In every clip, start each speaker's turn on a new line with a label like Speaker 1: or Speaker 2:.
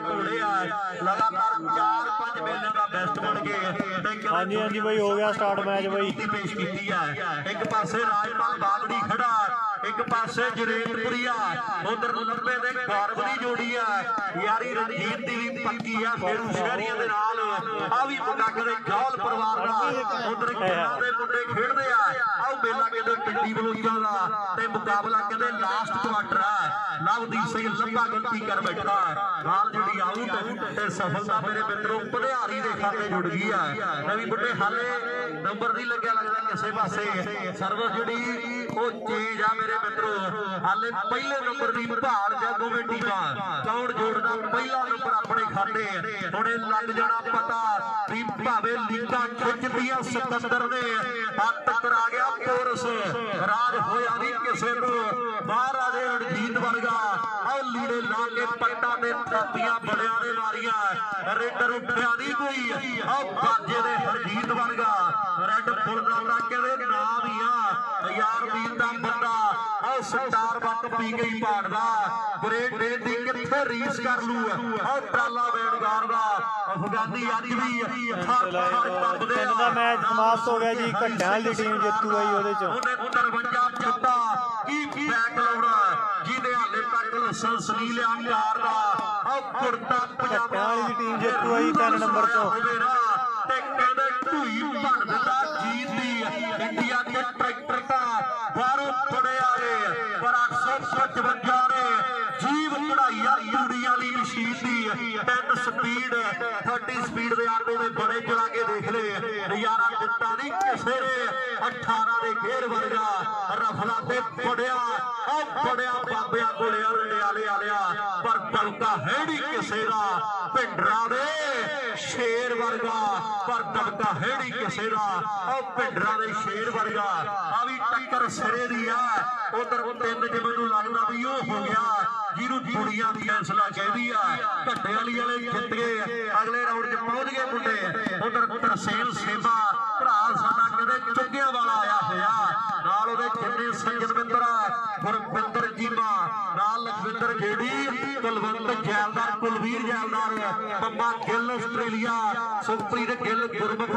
Speaker 1: ਘੋੜੇ ਆ। ਲਗਾਤਾਰ 4-5 ਮੇਲਿਆਂ ਦਾ ਬੈਸਟ ਬਣ ਗਏ ਤੇ ਕਿਵੇਂ
Speaker 2: ਹਾਂਜੀ ਹਾਂਜੀ ਬਾਈ ਹੋ ਗਿਆ ਸਟਾਰਟ ਮੈਚ ਬਾਈ
Speaker 1: ਪੇਸ਼ ਕੀਤੀ ਇੱਕ ਪਾਸੇ ਰਾਜਪਾਲ ਬਾਗੜੀ ਖੜਾ। ਇੱਕ ਪਾਸੇ ਜਰੇਤਪੁਰੀਆ ਉਧਰ 90 ਦੇ ਗੌਰਵ ਦੀ ਜੋੜੀ ਆ ਯਾਰੀ ਰਣਜੀਤ ਦੀ ਵੀ ਪੱਕੀ ਆ ਫੇਰੂ ਸ਼ਹਿਰੀਆਂ ਦੇ ਨਾਲ। ਆ ਵੀ ਮੁੰਡਾ ਕਦੇ ਗੌਲ ਪਰਿਵਾਰ ਦਾ, ਉਧਰ ਕਿੰਨਾ ਦੇ ਮੁੰਡੇ ਖੇਡਦੇ ਆ। ਆਹ ਮੇਲਾ ਕਹਿੰਦੇ ਪਿੰਡੀ ਬਲੋਚਾਂ ਦਾ ਤੇ ਮੁਕਾਬਲਾ ਕਹਿੰਦੇ ਲਾਸਟ ਕੁਆਟਰ ਆ। ਨਵਦੀਪ ਸਿੰਘ ਲੰਬਾ ਗੰਤੀ ਕਰ ਬੈਠਾ। ਨਾਲ ਜਿਹੜੀ ਆਊਟ ਤੇ ਸਫਲਤਾ ਮੇਰੇ ਮਿੱਤਰੋ ਭਲਿਆਰੀ ਦੇ ਖਾਤੇ ਜੁੜ ਗਈ ਆ। ਨਵੀਂ ਬੁੱਢੇ ਹਾਲੇ ਨੰਬਰ ਨਹੀਂ ਲੱਗਿਆ, ਲੱਗਦਾ ਕਿਸੇ ਪਾਸੇ। ਸਰਵਿਸ ਜਿਹੜੀ ਉਹ ਚੇਂਜ ਆ ਮੇਰੇ ਮਿੱਤਰੋ। ਹਾਲੇ ਪਹਿਲੇ ਨੰਬਰ ਦੀ ਭਾਲ ਜਾਂ ਦੋਵੇਂ ਟੀਮਾਂ ਕੌਣ ਜੋੜਦਾ ਪਹਿਲਾ ਨੰਬਰ ਆਪਣੇ ਖਾਤੇ ਹੁਣੇ ਲੱਗ ਜਾਣਾ ਪਤਾ ਵੀ ਭਾਵੇਂ ਲੀਕਾਂ ਖਿੱਚਦੀਆਂ ਸਿਕੰਦਰ ਨੇ, ਹੱਥ ਕਰਾ ਗਿਆ ਪੋਰਸ। ਰਾਜ ਹੋਇਆ ਨਹੀਂ ਕਿਸੇ ਨੂੰ। ਮਹਾਰਾਜੇ ਰਣਜੀਤ ਵਰਗਾ ਆਹ ਲੀੜੇ ਲਾ ਕੇ ਪੱਟਾਂ ਤੇ ਥਾਪੀਆਂ ਬੜਿਆਂ ਨੇ ਮਾਰੀਆਂ। ਰੇਡਰ ਉੱਠਿਆ ਨਹੀਂ ਕੋਈ। ਆਹ ਬਾਜੇ ਦੇ ਹਰਜੀਤ ਵਰਗਾ। ਰੈੱਡ ਫੁੱਲ ਦਾ ਕਹਿੰਦੇ ਨਾਮ ਵੀ ਆ। ਯਾਰ ਵੀਰ ਦਾ ਬੰਦਾ ਆਹ ਸਟਾਰ ਬੱਕ ਪੀ ਗਈ ਪਾੜਦਾ ਗ੍ਰੇਟ ਡੇ ਦੀ ਕਿੱਥੇ ਰੀਸ ਕਰ ਲੂ ਆਹ ਟਰਾਲਾ ਬੈਣਗਾਰ ਦਾ। ਅਫਗਾਨੀ ਅੱਜ ਵੀ
Speaker 2: ਪਿੰਡ ਦਾ ਮੈਚ ਸਮਾਪਤ ਹੋ ਗਿਆ ਜੀ ਘੱਟਿਆਂ ਵਾਲੀ ਟੀਮ ਜਿੱਤੂ ਆਈ ਉਹਦੇ ਚ।
Speaker 1: ਉਹਨੇ 53 ਫੁੱਟਾ ਕੀ ਬੈਕ ਲਾਉਣਾ ਜਿਹਦੇ ਹਾਲੇ ਤੱਕ ਲਾਇਸੈਂਸ ਨਹੀਂ ਲਿਆ ਕਾਰ ਦਾ। ਪਜਾਮਾ
Speaker 2: ਘੱਟਿਆਂ ਵਾਲੀ ਦੀ ਟੀਮ ਜਿੱਤੂ ਆਈ ਤਿੰਨ ਨੰਬਰ ਤੋਂ।
Speaker 1: ਤੇ ਕਹਿੰਦੇ ਢੂਈ ਭੰਨ ਦਿੰਦਾ ਜੀਤ ਦੀ ਇੰਡੀਆ ਦੇ ਟਰੈਕਟਰ ਤਾਂ ਬਾਹਰੋਂ ਫੜਿਆ ਏ ਪਰ 855 ਨੇ ਜੀਵ ਕਢਾਈ ਆ ਤੂੜੀ ਵਾਲੀ ਮਸ਼ੀਨ ਦੀ 10 ਸਪੀਡ 30 ਸਪੀਡ ਦੇ ਆਟੋ ਦੇ ਬੜੇ ਚਲਾ ਕੇ ਦੇਖ ਲੈ। ਨਜ਼ਾਰਾ ਦਿੱਤਾ ਨਹੀਂ ਕਿਸੇ ਨੇ। 18 ਦੇ ਘੇਰ ਵਰਗਾ ਰਫਲਾ ਤੇ ਫੜਿਆ। ਉਹ ਫੜਿਆ ਬਾਬਿਆਂ ਕੋਲੇ ਰੰਡਿਆਲੇ ਆਲਿਆ ਪਰ ਦਲਕਾ ਹੈ ਨਹੀਂ ਕਿਸੇ ਦਾ। ਭਿੰਡਰਾ ਦੇ ਸ਼ੇਰ ਵਰਗਾ, ਪਰ ਦਬਕਾ ਹੈ ਕਿਸੇ ਦਾ, ਉਹ ਭਿੰਡਰਾ ਦੇ ਸ਼ੇਰ ਵਰਗਾ। ਆ ਵੀ ਟੱਕਰ ਸਿਰੇ ਦੀ ਆ। ਉਧਰ ਤਿੰਨ ਜੇ ਮੈਨੂੰ ਲੱਗਦਾ ਵੀ ਉਹ ਹੋ ਗਿਆ, ਜਿਹਨੂੰ ਦੁਨੀਆ ਦੀ ਫੈਸਲਾ ਕਹਿੰਦੀ ਆ। ਘੱਟੇ ਵਾਲੀ ਵਾਲੇ ਜਿੱਤ ਗਏ, ਅਗਲੇ ਰਾਊਂਡ 'ਚ ਪਹੁੰਚ ਗਏ ਮੁੰਡੇ। ਉਧਰ ਤਰਸੇਲ ਸੇਵਾ ਭਰਾ ਸਾਡਾ ਕਹਿੰਦੇ ਚੁੱਗਿਆਂ ਵਾਲਾ ਆਇਆ ਹੋਇਆ। ਨਾਲ ਉਹਦੇ ਜਿੰਨੇ ਸੰਜਨਵਿੰਦਰ ਗੁਰਵਿੰਦਰ ਜੀਮਾ ਨਾਲ ਲਖਵਿੰਦਰ ਗੇੜੀ ਕੁਲਵੰਤ ਜੈਲਦਾਰ, ਕੁਲਵੀਰ ਜੈਲਦਾਰ ਪੰਮਾ ਗਿੱਲ ਆਸਟ੍ਰੇਲੀਆ, ਸੁਖਪ੍ਰੀਤ ਗਿੱਲ ਗੁਰਮੁਖ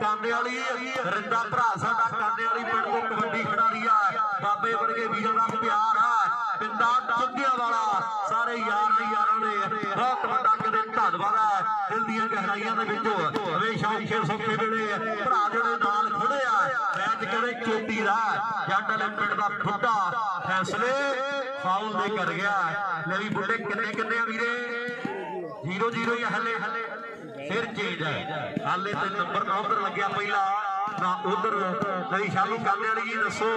Speaker 1: ਕਾਂਡੇ ਵਾਲੀ ਰਿੰਦਾ ਭਰਾ ਸਾਡਾ ਕਾਂਡੇ ਵਾਲੀ ਪਿੰਡ ਤੋਂ ਕਬੱਡੀ ਖਿਡਾਰੀ ਆ, ਬਾਬੇ ਵਰਗੇ ਵੀਰਾਂ ਦਾ ਪਿਆਰ ਆ, ਪਿੰਡਾ ਚੁੱਗਿਆਂ ਵਾਲਾ ਸਾਰੇ ਯਾਰਾਂ ਯਾਰਾਂ ਨੇ ਬਹੁਤ ਵੱਡਾ ਕਹਿੰਦੇ ਧੰਨਵਾਦ ਆ, ਦਿਲ ਦੀਆਂ ਗਹਿਰਾਈਆਂ ਦੇ ਵਿੱਚੋਂ ਹਮੇਸ਼ਾ ਔਖੇ ਸੌਖੇ ਵੇਲੇ ਭਰਾ ਜਿਹੜੇ ਨਾਲ ਖੜੇ ਆ ਮੈਚ ਕਹਿੰਦੇ ਚੋਟੀ ਦਾ, ਜੱਟ ਵਾਲੇ ਦਾ ਫੁੱਟਾ ਫੈਸਲੇ ਫਾਉਲ ਦੇ ਕਰ ਗਿਆ। ਲੈ ਵੀ ਬੁੱਢੇ ਕਿੰਨੇ ਕਿੰਨੇ ਆ ਵੀਰੇ? 0-0 ਹੀ ਹੱਲੇ। ਫਿਰ ਚੇਂਜ ਹੈ। ਹਾਲੇ ਤੇ ਨੰਬਰ ਨਾ ਉਧਰ ਲੱਗਿਆ ਪਹਿਲਾ। ਨਾ ਉਧਰ ਨਹੀਂ ਸ਼ਾਲੂ ਕਾਲੇ ਵਾਲੀ ਜੀ ਦੱਸੋ,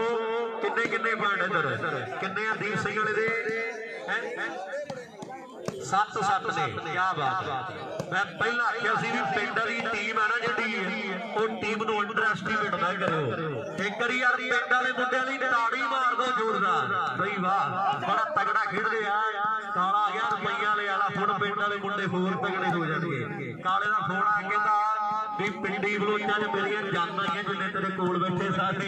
Speaker 1: ਕਿੰਨੇ ਕਿੰਨੇ ਪੁਆਇੰਟ ਇਧਰ? ਕਿੰਨੇ ਆ ਦੀਪ ਸਿੰਘ ਵਾਲੇ ਦੇ? ਹੈ? ਸੱਤ ਸੱਤ ਨੇ ਕੀ ਬਾਤ ਹੈ। ਮੈਂ ਪਹਿਲਾਂ ਆਖਿਆ ਸੀ ਵੀ ਪਿੰਡ ਵਾਲੀ ਟੀਮ ਹੈ ਨਾ ਜਿਹੜੀ, ਉਹ ਟੀਮ ਨੂੰ ਅੰਡਰ ਐਸਟੀਮੇਟ ਨਾ ਕਰਿਓ ਇੱਕ ਵਾਰੀ ਯਾਰ ਪਿੰਡ ਵਾਲੇ ਮੁੰਡਿਆਂ ਲਈ ਤਾੜੀ ਮਾਰ ਦੋ ਜ਼ੋਰਦਾਰ। ਬਈ ਵਾਹ, ਬੜਾ ਤਗੜਾ ਖੇਡਦੇ ਆ। ਕਾਲਾ ਆ ਗਿਆ, ਰੁਪਈਆ ਵਾਲੇ ਵਾਲਾ ਹੁਣ ਪਿੰਡ ਵਾਲੇ ਮੁੰਡੇ ਹੋਰ ਤਗੜੇ ਹੋ ਜਾਣਗੇ। ਕਾਲੇ ਦਾ ਫੋਨ ਆ ਕਹਿੰਦਾ ਵੀ ਪਿੰਡੀ ਬਲੋਚਾਂ 'ਚ ਮੇਰੀਆਂ ਜਾਨਾਂ ਹੀ ਜਿੰਨੇ ਤੇਰੇ ਕੋਲ ਬੈਠੇ ਸਾਡੇ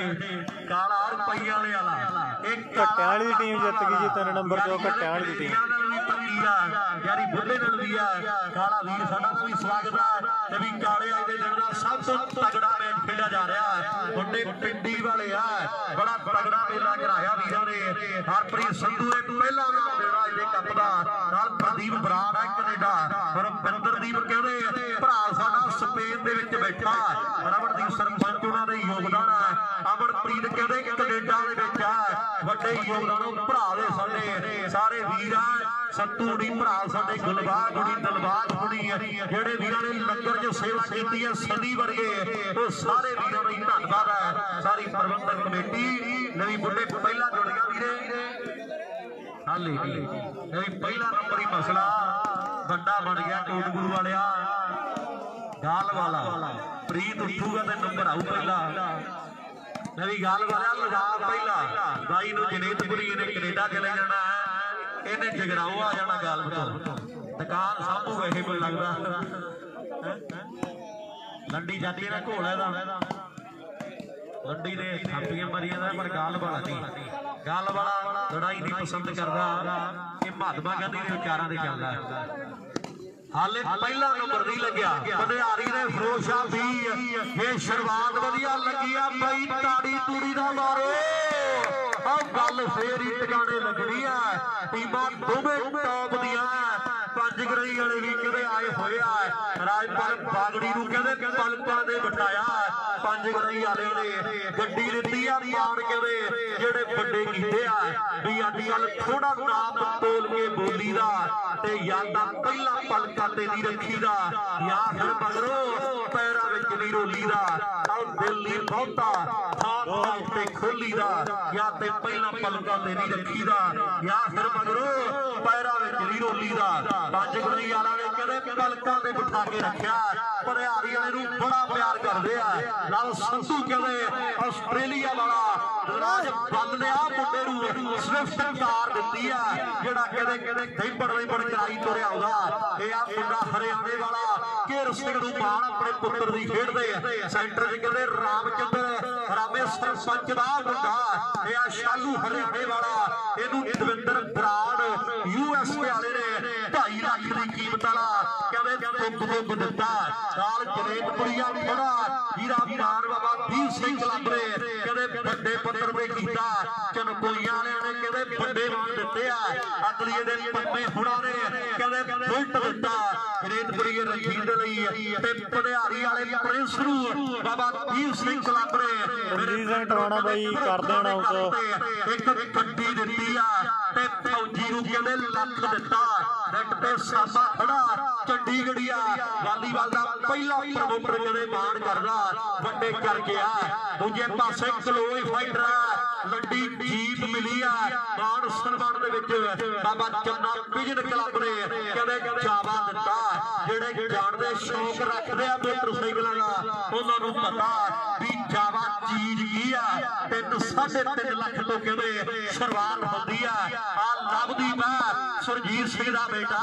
Speaker 1: ਕਾਲਾ ਰੁਪਈਆ ਵਾਲੇ ਵਾਲਾ। ਇਹ
Speaker 2: ਘੱਟਿਆਂ ਵਾਲੀ ਟੀਮ ਜਿੱਤ ਗਈ ਜੀ ਤਿੰਨ ਨੰਬਰ ਤੋਂ ਘੱਟਿਆਂ ਵਾਲੀ ਦੀ ਟੀਮ
Speaker 1: ਯਾਰੀ ਬੁੱਢੇ ਨਾਲ ਵੀ ਆ ਕਾਲਾ ਵੀਰ ਸਾਡਾ ਦਾ ਵੀ ਸਵਾਗਤ ਆ ਤੇ ਵੀ ਕਾਲੇ ਅੱਜ ਦੇ ਦਿਨ ਦਾ ਸਭ ਤੋਂ ਤਗੜਾ ਮੁੰਡੇ ਪਿੰਡੀ ਵਾਲੇ ਆ, ਬੜਾ ਤਗੜਾ ਮੇਲਾ ਕਰਾਇਆ ਵੀਰਾਂ ਨੇ। ਹਰਪ੍ਰੀਤ ਸੰਧੂ ਨੇ ਪਹਿਲਾ ਨਾਮ ਦੇਣਾ ਇਹਦੇ ਕੱਪ ਦਾ, ਨਾਲ ਪ੍ਰਦੀਪ ਬਰਾੜ ਆ ਕੈਨੇਡਾ ਪਰ ਕਹਿੰਦੇ, ਭਰਾ ਸਾਡਾ ਸਪੇਨ ਦੇ ਵਿੱਚ ਬੈਠਾ। ਰਮਨਦੀਪ ਸਰਪੰਚ ਉਹਨਾਂ ਦੇ ਯੋਗਦਾਨ ਆ। ਅਮਰਪ੍ਰੀਤ ਕਹਿੰਦੇ ਕੈਨੇਡਾ ਦੇ ਵਿੱਚ ਆ। ਵੱਡੇ ਯੋਗਦਾਨ ਭਰਾ ਦੇ ਸਾਡੇ, ਸਾਰੇ ਵੀਰ ਆ। ਸੱਤੂੜੀ ਭਰਾ ਸਾਡੇ ਗੁਲਬਾਗ ਗੁੜੀ ਦਲਬਾਗ ਗੁੜੀ ਜਿਹੜੇ ਵੀਰਾਂ ਨੇ ਲੰਗਰ 'ਚ ਸੇਵਾ ਕੀਤੀ ਹੈ ਸਦੀ ਵਰਗੇ, ਉਹ ਸਾਰੇ ਵੀਰਾਂ ਦਾ ਧੰਨਵਾਦ ਹੈ ਸਾਰੀ ਪ੍ਰਬੰਧਕ ਕਮੇਟੀ, ਨਵੀਂ ਬੁੱਢੇ ਪਹਿਲਾਂ ਜੁੜ ਗਿਆ ਵੀਰੇ। ਹਾਲੇ ਵੀ ਪਹਿਲਾ ਨੰਬਰ ਹੀ ਮਸਲਾ, ਵੱਡਾ ਬਣ ਗਿਆ ਕੋਟਗੁਰੂ ਵਾਲਿਆ। ਗਾਲ ਵਾਲਾ, ਪ੍ਰੀਤ ਉੱਠੂਗਾ ਤੇ ਨੰਬਰ ਆਊ ਪਹਿਲਾ। ਨਵੀਂ ਗੱਲ ਵਾਲਿਆ, ਲਗਾ ਪਹਿਲਾ। ਬਾਈ ਨੂੰ ਜਨੇਤਪੁਰੀ, ਇਹਨੇ ਕੈਨੇਡਾ ਚਲੇ ਜਾਣਾ ਹੈ। ਇਹਨੇ ਜਗਰਾਉ ਆ ਜਾਣਾ ਗੱਲ ਤੋਂ ਦੁਕਾਨ ਸਾਂਭੂ ਇਹ ਮੈਨੂੰ ਲੱਗਦਾ। ਲੰਡੀ ਜਾਂਦੀ ਨਾ ਘੋਲੇ ਦਾ ਲੰਡੀ ਦੇ ਥਾਪੀਆਂ ਮਰੀਆਂ ਦਾ, ਪਰ ਗੱਲ ਵਾਲਾ ਨਹੀਂ। ਗੱਲ ਵਾਲਾ ਲੜਾਈ ਨਹੀਂ ਪਸੰਦ ਕਰਦਾ। ਇਹ ਮਹਾਤਮਾ ਗਾਂਧੀ ਦੇ ਵਿਚਾਰਾਂ ਤੇ ਚੱਲਦਾ। ਹਾਲੇ ਪਹਿਲਾ ਨੰਬਰ ਨਹੀਂ ਲੱਗਿਆ। ਪਨਿਆਰੀ ਦੇ ਫਰੋਸ਼ਾ ਵੀ ਇਹ ਸ਼ੁਰੂਆਤ ਵਧੀਆ ਲੱਗੀ ਆ ਬਈ ਤਾੜੀ ਤੂੜੀ ਦਾ ਮਾਰੋ। ਆਹ ਗੱਲ ਫੇਰ ਹੀ ਟਿਕਾਣੇ ਲੱਗਣੀ ਆ। ਟੀਮਾਂ ਦੋਵੇਂ ਟੌਪ ਦੀਆਂ। ਪੰਜ ਗਰਈ ਵਾਲੇ ਵੀ ਕਿਤੇ ਆਏ ਹੋਏ ਆ। ਰਾਜਪਾਲ ਬਾਗੜੀ ਨੂੰ ਕਹਿੰਦੇ ਪਲਕਾਂ ਦੇ ਬਿਠਾਇਆ ਪੰਜ ਗਰਈ ਵਾਲੇ ਨੇ ਗੱਡੀ ਦਿੱਤੀ ਆ ਮਾਰ ਕੇ ਜਿਹੜੇ ਵੱਡੇ ਕੀਤੇ ਆ। ਵੀ ਅੱਜ ਕੱਲ ਥੋੜਾ ਨਾਮ ਤੋਲ ਕੇ ਬੋਲੀ ਦਾ ਤੇ ਯਾਦਾਂ ਪਹਿਲਾਂ ਪਲਕਾਂ ਤੇ ਨਹੀਂ ਰੱਖੀਦਾ। ਜਾਂ ਫਿਰ ਮਗਰੋਂ ਪੈਰਾਂ ਵਿੱਚ ਨਹੀਂ ਰੋਲੀ ਦਾ। ਆਹ ਦਿਲ ਨਹੀਂ ਬਹੁਤਾ ਥਾਂ ਤੇ ਖੋਲੀ ਦਾ। ਜਾਂ ਤੇ ਪਹਿਲਾਂ ਪਲਕਾਂ ਤੇ ਨਹੀਂ ਰੱਖੀਦਾ। ਜਾਂ ਫਿਰ ਮਗਰੋਂ ਪੈਰਾਂ ਵਿੱਚ ਨਹੀਂ ਰੋਲੀ ਦਾ। ਪੰਜ ਵਾਲਾ ਨੇ ਕਹਿੰਦੇ ਪਲਕਾਂ ਤੇ ਬਿਠਾ ਕੇ ਰੱਖਿਆ ਭਰਿਆਰੀ ਵਾਲੇ ਨੂੰ ਬੜਾ ਪਿਆਰ ਕਰਦੇ ਆ। ਨਾਲ ਸੰਧੂ ਕਹਿੰਦੇ, ਆਸਟ੍ਰੇਲੀਆ ਵਾਲਾ ਰਾਜ ਬੰਦ ਨੇ ਆ ਮੁੰਡੇ ਨੂੰ ਸਵਿਫਟ ਕਾਰ ਦਿੱਤੀ ਆ, ਜਿਹੜਾ ਕਹਿੰਦੇ ਕਹਿੰਦੇ ਖੈਬੜ ਨਹੀਂ ਬੜ ਕਰਾਈ ਤੁਰਿਆ ਆਉਂਦਾ। ਇਹ ਆ ਮੁੰਡਾ ਹਰਿਆਣੇ ਵਾਲਾ ਘੇਰ ਸਿੰਘ ਨੂੰ ਮਾਣ ਆਪਣੇ ਪੁੱਤਰ ਦੀ ਖੇਡਦੇ ਆ। ਸੈਂਟਰ 'ਚ ਕਹਿੰਦੇ, ਰਾਮਚੰਦਰ, ਰਾਮੇ ਸਰਪੰਚ ਦਾ ਮੁੰਡਾ। ਇਹ ਆ ਸ਼ਾਲੂ ਹਰਿਆਣੇ ਵਾਲਾ, ਇਹਨੂੰ ਦਵਿੰਦਰ ਬਰਾੜ ਯੂਐਸਏ ਵਾਲੇ ਨੇ 2.5 ਲੱਖ ਦੀ ਕੀਮਤ ਵਾਲਾ। ਕਹਿੰਦੇ ਤੁੱਕ ਤੁੱਕ ਦਿੱਤਾ ਨਾਲ ਜਨੇਪੁਰੀਆ ਖੜਾ ਹੀਰਾ ਮਾਨ ਬਾਬਾ ਵੀਰ ਸਿੰਘ ਕਲੰਬਰੇ। ਕਹਿੰਦੇ ਵੱਡੇ ਪੱਤਰ ਤੇ ਕੀਤਾ? ਚਨਕੋਈਆਂ ਵਾਲਿਆਂ ਨੇ ਕਹਿੰਦੇ ਵੱਡੇ ਮਾਨ ਦਿੱਤੇ ਆ? ਅਗਲੀਏ ਦੇ ਪੰਮੇ ਹੁਣਾਂ ਨੇ ਕਹਿੰਦੇ ਬੁਲਟ ਦਿੱਤਾ? ਜਨੇਪੁਰੀਏ ਰਖੀਲ ਦੇ ਲਈ ਤੇ ਪਧਿਆਰੀ ਵਾਲੇ ਪ੍ਰਿੰਸ ਨੂੰ ਬਾਬਾ ਵੀਰ ਸਿੰਘ ਕਲੰਬਰੇ।
Speaker 2: ਰਣਜੀਤ ਸਿੰਘ ਟਵਾਣਾ ਬਾਈ ਕਰ ਦੇਣਾ ਉਸ।
Speaker 1: ਇੱਕ ਗੱਡੀ ਦਿੱਤੀ ਆ ਤੇ ਫੌਜੀ ਨੂੰ ਕਹਿੰਦੇ ਲੱਖ ਦਿੱਤਾ? ਨੈਟ ਤੇ ਸਾਬਾ ਖੜਾ, ਚੰਡੀਗੜ੍ਹੀਆ ਵਾਲੀਬਾਲ ਦਾ ਪਹਿਲਾ ਪ੍ਰਮੋਟਰ ਜਿਹੜੇ ਮਾਣ ਕਰਦਾ ਵੱਡੇ ਕਰਕੇ ਆ। ਦੂਜੇ ਪਾਸੇ ਕਲੋਈ ਫਾਈਟਰ ਲੱਡੀ ਜੀਪ ਮਿਲੀ ਆ। ਮਾਣ ਸਨਮਾਨ ਦੇ ਵਿੱਚ ਬਾਬਾ ਚੰਨਾ ਵਿਜਨ ਕਲੱਬ ਨੇ ਕਹਿੰਦੇ ਜਾਵਾ ਦਿੱਤਾ। ਜਿਹੜੇ ਜਾਣਦੇ ਸ਼ੌਕ ਰੱਖਦੇ ਆ ਮੋਟਰਸਾਈਕਲਾਂ ਦਾ ਉਹਨਾਂ ਨੂੰ ਪਤਾ ਵੀ ਜਾਵਾ ਚੀਜ਼ ਕੀ ਆ। ਤਿੰਨ ਸਾਢੇ ਤਿੰਨ ਲੱਖ ਤੋਂ ਕਹਿੰਦੇ ਸ਼ੁਰੂਆਤ ਹੁੰਦੀ ਆ। ਆ ਲੱਭਦੀ ਮੈਂ ਸੁਰਜੀਤ ਸਿੰਘ ਦਾ ਬੇਟਾ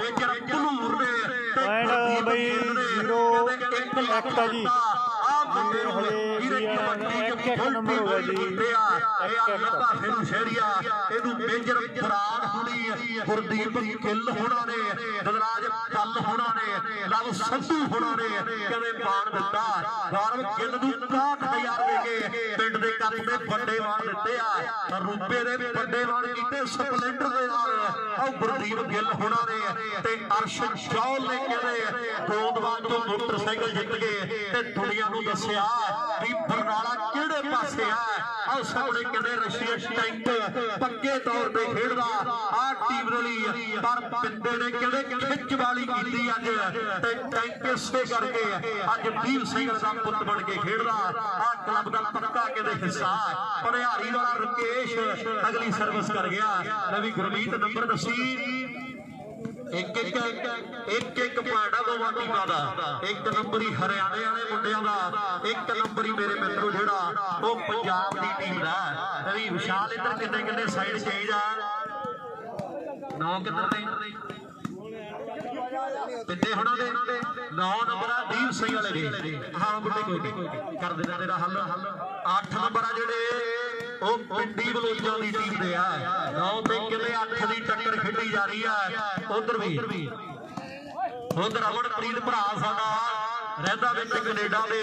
Speaker 1: ਮੇਜਰ ਭਲੂਰ ਨੇ
Speaker 2: ਬਈ
Speaker 1: ਇੱਕ ਲੱਖ
Speaker 2: ਆ ਜੀ।
Speaker 1: ਨੂੰ
Speaker 2: ਵੀ
Speaker 1: ਕਬੱਡੀ
Speaker 2: ਇੱਕ- ਇੱਕ ਨੰਬਰ ਹੋਇਆ ਜੀ।
Speaker 1: ਇਹ
Speaker 2: ਇੱਕ।
Speaker 1: ਲੱਭਾ ਫਿਰ ਸ਼ਹਿਰੀਆ ਇਹਨੂੰ ਮੇਜਰ ਫਰਾੜ ਹੁਣੀ ਗੁਰਦੀਪ ਗਿੱਲ ਹੋਣਾ ਨੇ ਦਦਰਾਜ ਕੱਲ ਹੋਣਾ ਨੇ ਲਵ ਸੰਧੂ ਹੋਣਾ ਨੇ ਕਹਿੰਦੇ ਮਾਣ ਦਿੱਤਾ। ਗੌਰਵ ਗਿੱਲ ਨੂੰ 61000 ਦੇ ਕੇ ਪਿੰਡ ਦੇ ਕੱਪ ਦੇ ਵੱਡੇ ਮਾਣ ਦਿੱਤੇ ਆ। ਰੂਪੇ ਦੇ ਵੱਡੇ ਮਾਣ ਕੀਤੇ ਸਪਲੈਂਡਰ ਦੇ ਨਾਲ। ਆਹ ਗੁਰਦੀਪ ਗਿੱਲ ਹੋਣਾ ਨੇ ਤੇ ਅਰਸ਼ਦ ਚੌਲ ਨੇ ਕਹਿੰਦੇ ਗੋਦਵਾਨ ਤੋਂ ਮੋਟਰਸਾਈਕਲ ਜਿੱਤ ਗਏ ਤੇ ਦੁਨੀਆ ਨੂੰ ਦੱਸਿਆ ਵੀ ਬਰਨਾਲਾ ਕਿਹੜੇ ਪਾਸੇ ਆ? ਆਹ ਸਾਹਮਣੇ ਕਹਿੰਦੇ ਰਸ਼ੀਆ ਟੈਂਕ ਪੱਕੇ ਤੌਰ ਤੇ ਖੇਡਦਾ ਆਹ ਟੀਮ ਦੇ ਪਰ ਪਿੰਦੇ ਨੇ ਕਹਿੰਦੇ ਖਿੱਚ ਵਾਲੀ ਕੀਤੀ ਅੱਜ, ਤੇ ਟੈਂਕ ਇਸੇ ਕਰਕੇ ਅੱਜ ਵੀਰ ਸਿੰਘ ਦਾ ਪੁੱਤ ਬਣ ਕੇ ਖੇਡਦਾ। ਆਹ ਕਲੱਬ ਦਾ ਪੱਕਾ ਕਹਿੰਦੇ ਹਿੱਸਾ। ਪਨਿਹਾਰੀ ਵਾਲਾ ਰਕੇਸ਼ ਅਗਲੀ ਸਰਵਿਸ ਕਰ ਗਿਆ। ਰਵੀ ਗੁਰਮੀਤ ਨੰਬਰ ਦੱਸੀ। ਇੱਕ ਇੱਕ ਇੱਕ ਇੱਕ ਪਾੜਾ ਦੋਵਾਂ ਟੀਮਾਂ ਦਾ, ਇੱਕ ਨੰਬਰੀ ਹਰਿਆਣੇ ਵਾਲੇ ਮੁੰਡਿਆਂ ਦਾ, ਇੱਕ ਨੰਬਰੀ ਮੇਰੇ ਮਿੱਤਰੋ ਜਿਹੜਾ ਉਹ ਪੰਜਾਬ ਦੀ ਟੀਮ ਦਾ ਰਵੀ ਵਿਸ਼ਾਲ ਇੱਧਰ ਕਿੰਨੇ ਕਿੰਨੇ ਸਾਈਡ ਚਾਹੀਦਾ ਨੌ ਕਿੱਧਰ ਨੇ? ਪਿੰਡੇ ਹੁਣਾਂ ਦੇ 9 ਨੰਬਰ ਆ ਦੀਪ ਸਿੰਘ ਵਾਲੇ ਦੇ। ਹਾਂ ਬੁੱਢੇ ਕੋਈ ਕਰ ਦੇਣਾ ਤੇਰਾ ਹੱਲ। 8 ਨੰਬਰ ਆ ਜਿਹੜੇ ਉਹ ਪਿੰਡੀ ਬਲੋਚਾਂ ਦੀ ਟੀਮ ਦੇ ਆ 9 ਤੇ ਕਿਲੇ 8 ਦੀ ਟੱਕਰ ਖੇਡੀ ਜਾ ਰਹੀ ਆ। ਉਧਰ ਵੀ। ਉਧਰ ਅਮਨਪ੍ਰੀਤ ਭਰਾ ਸਾਡਾ ਰਹਿੰਦਾ ਵਿੱਚ ਕੈਨੇਡਾ ਦੇ।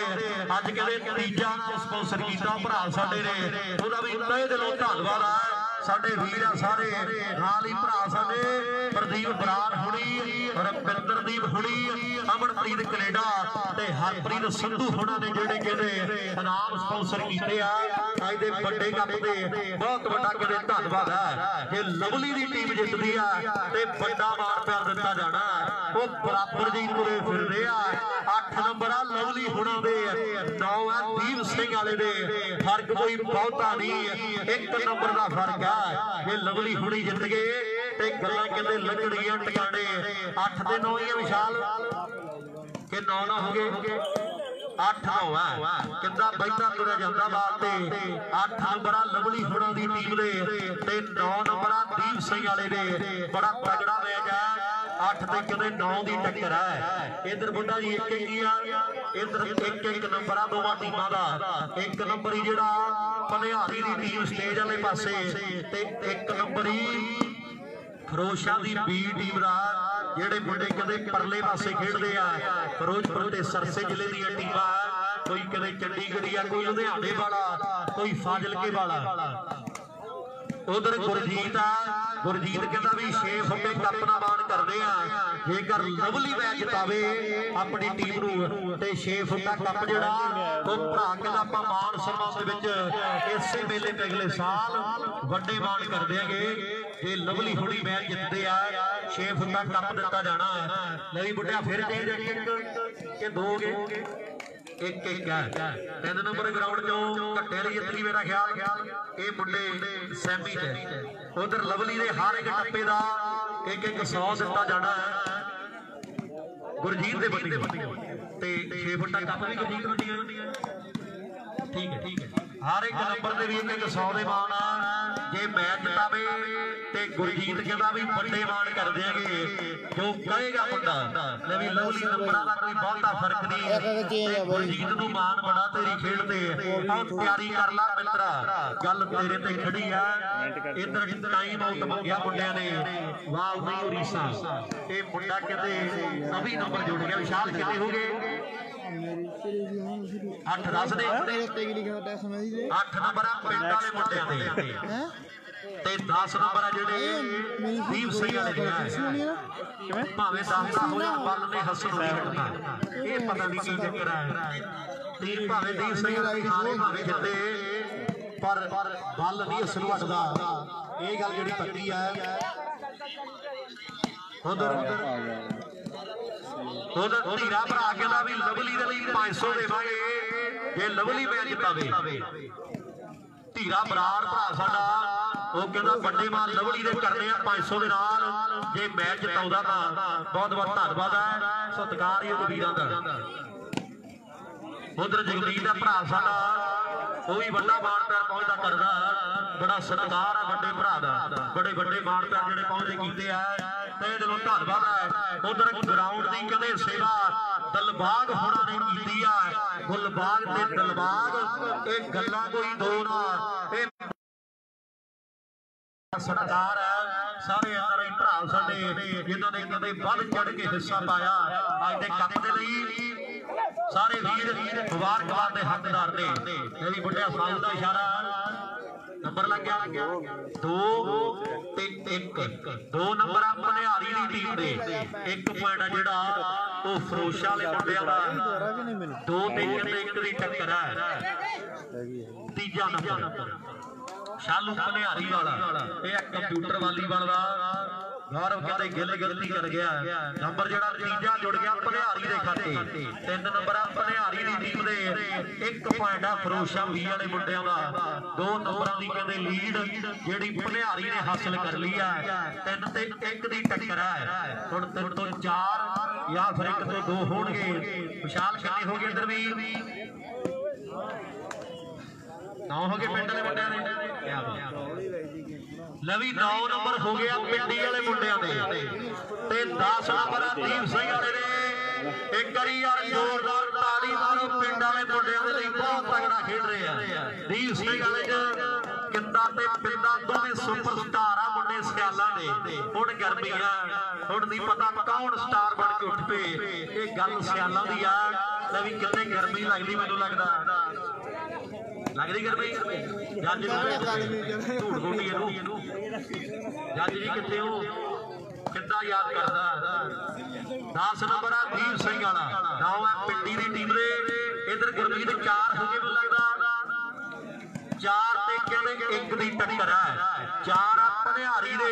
Speaker 1: ਅੱਜ ਕਹਿੰਦੇ ਤੀਜਾ ਨਾਮ ਸਪਾਂਸਰ ਕੀਤਾ ਭਰਾ ਸਾਡੇ ਨੇ। ਉਹਦਾ ਵੀ ਤਹਿ ਦਿਲੋਂ ਧੰਨਵਾਦ ਆ। ਸਾਡੇ ਵੀਰ ਆ ਸਾਰੇ, ਨਾਲ ਹੀ ਭਰਾ ਸਾਡੇ, ਪ੍ਰਦੀਪ ਬਰਾੜ ਹੁਣੀ ਰਵਿੰਦਰਦੀਪ ਹੁਣੀ, ਅਮਨਪ੍ਰੀਤ ਕੈਨੇਡਾ ਤੇ ਹਰਪ੍ਰੀਤ ਸੰਧੂ ਹੁਣਾਂ ਨੇ ਜਿਹੜੇ ਕਹਿੰਦੇ ਇਨਾਮ ਸਪਾਂਸਰ ਕੀਤੇ ਆ, ਅੱਜ ਦੇ ਵੱਡੇ ਕੱਪ ਦੇ ਬਹੁਤ ਵੱਡਾ ਕਹਿੰਦੇ ਧੰਨਵਾਦ ਹੈ ਜੇ ਲਵਲੀ ਦੀ ਟੀਮ ਜਿੱਤਦੀ ਆ ਤੇ ਵੱਡਾ ਮਾਣ ਪਿਆਰ ਦਿੱਤਾ ਜਾਣਾ। ਉਹ ਬਰਾਬਰ ਜੀ ਤੁਰੇ ਫਿਰਦੇ ਆ। 8 ਨੰਬਰ ਆ ਲਵਲੀ ਹੁਣਾਂ ਦੇ 9 ਆ ਦੀਪ ਸਿੰਘ ਵਾਲੇ ਦੇ। ਫ਼ਰਕ ਕੋਈ ਬਹੁਤਾ ਨਹੀਂ। ਇੱਕ ਨੰਬਰ ਦਾ ਫ਼ਰਕ ਆ। ਇਹ ਲਵਲੀ ਹੁਣੀ ਜਿੱਤ ਗਏ ਤੇ ਗੱਲਾਂ ਕਹਿੰਦੇ ਲੱਗਣਗੀਆਂ ਟਿਕਾਣੇ। 8 ਤੇ 9 ਹੀ ਆ ਵਿਸ਼ਾਲ। ਕਿ 9 ਨਾ ਹੋ ਗਏ। 8 9 ਕਿੰਦਾ ਬੈਠਾ ਤੁਰਿਆ ਜਾਂਦਾ ਬਾਲ ਤੇ। 8 ਨੰਬਰ ਲਵਲੀ ਹੁਣਾਂ ਦੀ ਟੀਮ ਦੇ। ਤੇ 9 ਨੰਬਰ ਆ ਦੀਪ ਸਿੰਘ ਵਾਲੇ ਦੇ। ਬੜਾ ਤਗੜਾ ਮੈਚ ਆ। 8 ਤੇ ਕਿਤੇ 9 ਦੀ ਟੱਕਰ ਹੈ ਇਧਰ ਬੁੱਢਾ ਜੀ ਇੱਕ ਇੱਕ ਆ। ਇਧਰ ਇੱਕ ਇੱਕ ਨੰਬਰ ਆ, ਦੋਵਾਂ ਟੀਮਾਂ ਦਾ। ਇੱਕ ਨੰਬਰ ਹੀ ਜਿਹੜਾ ਪਨਿਹਾਰੀ ਦੀ ਟੀਮ ਸਟੇਜ ਵਾਲੇ ਪਾਸੇ ਤੇ ਇੱਕ ਨੰਬਰ ਹੀ ਫਰੋਸ਼ਾ ਦੀ ਬੀ ਟੀਮ ਦਾ, ਜਿਹੜੇ ਮੁੰਡੇ ਕਦੇ ਪਰਲੇ ਪਾਸੇ ਖੇਡਦੇ ਆ। ਫਿਰੋਜ਼ਪੁਰ ਤੇ ਸਰਸੇ ਜ਼ਿਲ੍ਹੇ ਦੀਆਂ ਟੀਮਾਂ, ਕੋਈ ਕਦੇ ਚੰਡੀਗੜ੍ਹ ਆ ਕੋਈ ਲੁਧਿਆਣੇ ਵਾਲਾ, ਕੋਈ ਫਾਜ਼ਿਲਕੇ ਵਾਲਾ। ਉਧਰ ਗੁਰਜੀਤ ਆ। ਗੁਰਜੀਤ ਕਹਿੰਦਾ ਵੀ 6 ਫੁੱਟੇ ਕੱਪ ਦਾ ਮਾਣ ਕਰਦੇ ਆ। ਜੇਕਰ ਲਵਲੀ ਮੈਚ ਜਿਤਾਵੇ ਆਪਣੀ ਟੀਮ ਨੂੰ, ਤੇ 6 ਫੁੱਟਾ ਕੱਪ ਜਿਹੜਾ, ਉਹ ਭਰਾ ਕਹਿੰਦਾ ਆਪਾਂ ਮਾਣ ਸਨਮਾਨ ਦੇ ਵਿੱਚ ਇਸੇ ਮੇਲੇ ਤੇ ਅਗਲੇ ਸਾਲ ਵੱਡੇ ਮਾਣ ਕਰਦੇ ਆਂਗੇ। ਜੇ ਲਵਲੀ ਹੁਣੀ ਮੈਚ ਜਿੱਤਦੇ ਆ 6 ਫੁੱਟਾ ਕੱਪ ਦਿੱਤਾ ਜਾਣਾ। ਲੈ ਵੀ ਬੁੱਢਿਆ, ਫਿਰ ਜੇ ਜਿਹੜੀ ਇੱਕ, ਕਿ ਦੋਗੇ ਇੱਕ ਇੱਕ ਹੈ ਤਿੰਨ ਨੰਬਰ ਗਰਾਊਂਡ ਚੋਂ ਘੱਟੇ ਲਈ ਜਿੱਤਲੀ ਮੇਰਾ ਖਿਆਲ। ਇਹ ਮੁੰਡੇ ਸੈਮੀ ਚ ਉਧਰ ਲਵਲੀ ਦੇ ਹਰ ਇੱਕ ਟੱਪੇ ਦਾ ਇੱਕ ਇੱਕ 100 ਦਿੱਤਾ ਜਾਣਾ ਹੈ। ਗੁਰਜੀਤ ਦੇ ਬੰਦੇ ਤੇ 6 ਫੁੱਟਾ ਕੱਪ ਵੀ ਗੁਰਜੀਤ ਵੱਡੀਆਂ ਠੀਕ ਹੈ ਠੀਕ ਹੈ। ਹਰ ਇੱਕ ਨੰਬਰ ਦੇ ਵੀ ਇੱਕ ਇੱਕ 100 ਦੇ ਮਾਣ ਆ। ਜੇ ਮੈਚ ਜਿਤਾਵੇ ਤੇ ਗੁਰਜੀਤ ਕਹਿੰਦਾ ਵੀ ਵੱਡੇ ਮਾਣ ਕਰ ਦਿਆਂਗੇ ਜੋ ਕਹੇਗਾ ਮੁੰਡਾ। ਲੈ ਵੀ ਲਵਲੀ ਨੰਬਰਾਂ ਦਾ ਕੋਈ ਬਹੁਤਾ ਫ਼ਰਕ ਨਹੀਂ। ਗੁਰਜੀਤ ਨੂੰ ਮਾਣ ਬੜਾ ਤੇਰੀ ਖੇਡ ਤੇ। ਆਹ ਤਿਆਰੀ ਕਰ ਲੈ ਮਿੱਤਰਾ। ਗੱਲ ਤੇਰੇ ਤੇ ਖੜੀ ਆ। ਇਧਰ ਟਾਈਮ ਆਊਟ ਮੰਗਿਆ ਮੁੰਡਿਆਂ ਨੇ। ਵਾਹ ਨਹੀਂ ਉਰੀਸਾ। ਇਹ ਮੁੰਡਾ ਕਹਿੰਦੇ ਨਵੀਂ ਨੰਬਰ ਜੁੜ ਗਿਆ। ਵਿਸ਼ਾਲ ਕਿੰਨੇ ਹੋ ਗਏ? 8 10 ਦੇ।
Speaker 3: ਮੇਰੇ ਉੱਤੇ ਕੀ ਲਿਖਿਆ ਟੈਸ ਸਮਝੀ ਦੇ
Speaker 1: 8 ਨੰਬਰ ਆ, ਪਿੰਡ ਵਾਲੇ ਮੁੰਡਿਆਂ ਦੇ।
Speaker 3: ਹੈ
Speaker 1: ਤੇ 10 ਨੰਬਰ ਆ ਜਿਹੜੇ ਦੀਪ ਸਿੰਘ ਵਾਲੇ ਦੇ ਆ।
Speaker 2: ਕਿਵੇਂ
Speaker 1: ਭਾਵੇਂ 10 ਦਾ ਹੋ ਬੱਲ ਨੇ ਹੱਸਣ ਨਹੀਂ ਹਟਦਾ ਇਹ ਪਤਾ ਨਹੀਂ ਕੀ ਚੱਕਰ ਹੈ ਤੇ ਭਾਵੇਂ ਦੀਪ ਸਿੰਘ ਵਾਲੇ ਹਾਰੇ ਭਾਵੇਂ ਜਿੱਤੇ, ਪਰ ਬੱਲ ਨਹੀਂ ਹੱਸਣ ਹਟਦਾ। ਇਹ ਗੱਲ ਜਿਹੜੀ ਪੱਕੀ ਹੈ ਉਧਰ ਉਧਰ ਧੀਰਾ ਭਰਾ ਕਹਿੰਦਾ ਵੀ ਲਵਲੀ ਦੇ ਲਈ 500 ਦੇਵਾਂਗੇ। ਜੇ ਲਵਲੀ ਮੈਚ ਜਿਤਾਵੇ ਧੀਰਾ ਬਰਾੜ ਭਰਾ ਸਾਡਾ ਉਹ ਕਹਿੰਦਾ ਵੱਡੇ ਮਾਨ ਲਵਲੀ ਦੇ ਕਰਨੇ ਆ 500 ਦੇ ਨਾਲ। ਜੇ ਮੈਚ ਜਿਤਾਉਂਦਾ ਤਾਂ ਬਹੁਤ ਬਹੁਤ ਧੰਨਵਾਦ ਹੈ। ਸਤਿਕਾਰਯੋਗ ਵੀਰਾਂ ਦਾ। ਉਧਰ ਜਗਦੀਪ ਦਾ ਭਰਾ ਸਾਡਾ, ਉਹ ਵੀ ਵੱਡਾ ਮਾਣ ਪਿਆਰ ਪਹੁੰਚਦਾ ਕਰਦਾ ਬੜਾ ਸਤਿਕਾਰ ਆ ਵੱਡੇ ਭਰਾ ਦਾ। ਬੜੇ ਵੱਡੇ ਮਾਣ ਪਿਆਰ ਜਿਹੜੇ ਪਹੁੰਚਦੇ ਕੀਤੇ ਆ। ਤੇ ਦਿਲੋਂ ਧੰਨਵਾਦ ਹੈ ਉਧਰ ਗਰਾਊਂਡ ਦੀ ਕਹਿੰਦੇ ਸੇਵਾ ਦਲਬਾਗ ਹੋਣਾ ਨੇ ਕੀਤੀ ਆ। ਗੁਲਬਾਗ ਤੇ ਦਲਬਾਗ, ਇਹ ਗੱਲਾਂ ਕੋਈ ਦੋ ਨਾ। ਇਹ ਸਰਕਾਰ ਹੈ ਸਾਰੇ ਐਨਆਰਆਈ ਭਰਾ ਸਾਡੇ, ਜਿਨ੍ਹਾਂ ਨੇ ਕਦੇ ਵੱਧ ਚੜ ਕੇ ਹਿੱਸਾ ਪਾਇਆ। ਅੱਜ ਦੇ ਕੱਪ ਦੇ ਲਈ ਸਾਰੇ ਵੀਰ ਮੁਬਾਰਕਬਾਦ ਦੇ ਹੱਕਦਾਰ ਨੇ। ਇਹ ਵੀ ਬੁੱਢਿਆ ਸਾਊ ਦਾ ਇਸ਼ਾਰਾ। ਨੰਬਰ ਲੱਗਿਆ? 2 ਤੇ 1 ਦੋ ਨੰਬਰ ਆ ਭਨਿਆਰੀ ਦੀ ਟੀਮ ਦੇ। ਇੱਕ ਪੁਆਇੰਟ ਆ ਜਿਹੜਾ ਉਹ ਫਰੋਸ਼ਾ ਵਾਲੇ ਮੁੰਡਿਆਂ ਦਾ।
Speaker 3: ਕਿ ਨਹੀਂ
Speaker 1: ਤੇ ਇੱਕ ਦੀ ਟੱਕਰ ਹੈ ਤੀਜਾ ਨੰਬਰ। ਸ਼ਾਲੂ ਭਨਿਆਰੀ ਵਾਲਾ। ਇਹ ਕੰਪਿਊਟਰ ਵਾਲੀ ਵਾਲਾ ਗੌਰਵ ਕਹਿੰਦੇ ਗਿੱਲ ਗਲਤੀ ਕਰ ਗਿਆ। ਨੰਬਰ ਜਿਹੜਾ ਤੀਜਾ ਜੁੜ ਗਿਆ ਭਨਿਆਰੀ ਦੇ ਖਾਤੇ। ਤਿੰਨ ਨੰਬਰ ਆ ਭਨਿਆਰੀ ਦੀ ਟੀਮ ਦੇ ਇੱਕ ਪੁਆਇੰਟ ਆ ਫਰੋਸ਼ਾ ਵੀ ਵਾਲੇ ਮੁੰਡਿਆਂ ਦਾ। ਦੋ ਨੰਬਰਾਂ ਦੀ ਕਹਿੰਦੇ ਲੀਡ ਜਿਹੜੀ ਭਨਿਆਰੀ ਨੇ ਹਾਸਲ ਕਰ ਲਈ ਆ। ਤਿੰਨ ਤੇ ਇੱਕ ਦੀ ਟੱਕਰ ਹੈ ਹੁਣ ਤਿੰਨ ਤੋਂ ਚਾਰ ਜਾਂ ਫਿਰ ਇੱਕ ਤੋਂ ਦੋ ਹੋਣਗੇ। ਵਿਸ਼ਾਲ ਕਿੰਨੇ ਹੋ ਗਏ ਇੱਧਰ ਵੀ? ਨੌ ਹੋ ਗਏ ਪਿੰਡ ਦੇ ਮੁੰਡਿਆਂ ਦੇ। ਕਿਆ ਬਾਤ। ਲਵੀ 9 ਨੰਬਰ ਹੋ ਗਿਆ ਪਿੰਡੀ ਵਾਲੇ ਮੁੰਡਿਆਂ ਦੇ। ਤੇ 10 ਨੰਬਰ ਆ ਦੀਪ ਸਿੰਘ ਵਾਲੇ ਇੱਕ ਵਾਰੀ ਯਾਰ ਜ਼ੋਰਦਾਰ ਤਾੜੀ ਮਾਰੋ, ਪਿੰਡ ਵਾਲੇ ਮੁੰਡਿਆਂ ਦੇ ਲਈ ਬਹੁਤ ਤਗੜਾ ਖੇਡ ਰਹੇ ਆ। ਦੀਪ ਸਿੰਘ ਵਾਲੇ ਚ ਕਿੰਦਾ ਤੇ ਪਿੰਦਾ ਦੋਵੇਂ ਸੁਪਰਸਟਾਰ ਆ ਮੁੰਡੇ ਸਿਆਲਾਂ ਦੇ। ਹੁਣ ਗਰਮੀਆਂ, ਹੁਣ ਨਹੀਂ ਪਤਾ ਕੌਣ ਸਟਾਰ ਬਣ ਕੇ ਉੱਠ ਪਏ। ਇਹ ਗੱਲ ਸਿਆਲਾਂ ਦੀ ਆ। ਲਵੀ ਕਿੰਨੇ ਗਰਮੀ ਲੱਗਦੀ ਮੈਨੂੰ ਲੱਗਦਾ। ਲੱਗਦੀ ਗਰਮੀ? ਜੱਜ ਨੂੰ? ਝੂਠ ਬੋਲੀ ਇਹਨੂੰ। ਜੱਜ ਜੀ ਕਿੱਥੇ ਹੋ? ਕਿੱਦਾਂ ਯਾਦ ਕਰਦਾ? 10 ਨੰਬਰ ਆ ਦੀਪ ਸਿੰਘ ਵਾਲਾ। ਨਾਮ ਹੈ ਪਿੰਡੀ ਦੀ ਟੀਮ ਦੇ। ਇਧਰ ਗੁਰਮੀਤ 4 ਹੋ ਗਏ ਮੈਨੂੰ ਲੱਗਦਾ। ਚਾਰ ਤੇ ਕਹਿੰਦੇ ਇੱਕ ਦੀ ਟੱਕਰ ਹੈ। ਚਾਰ ਆ ਭਨਿਆਰੀ ਦੇ।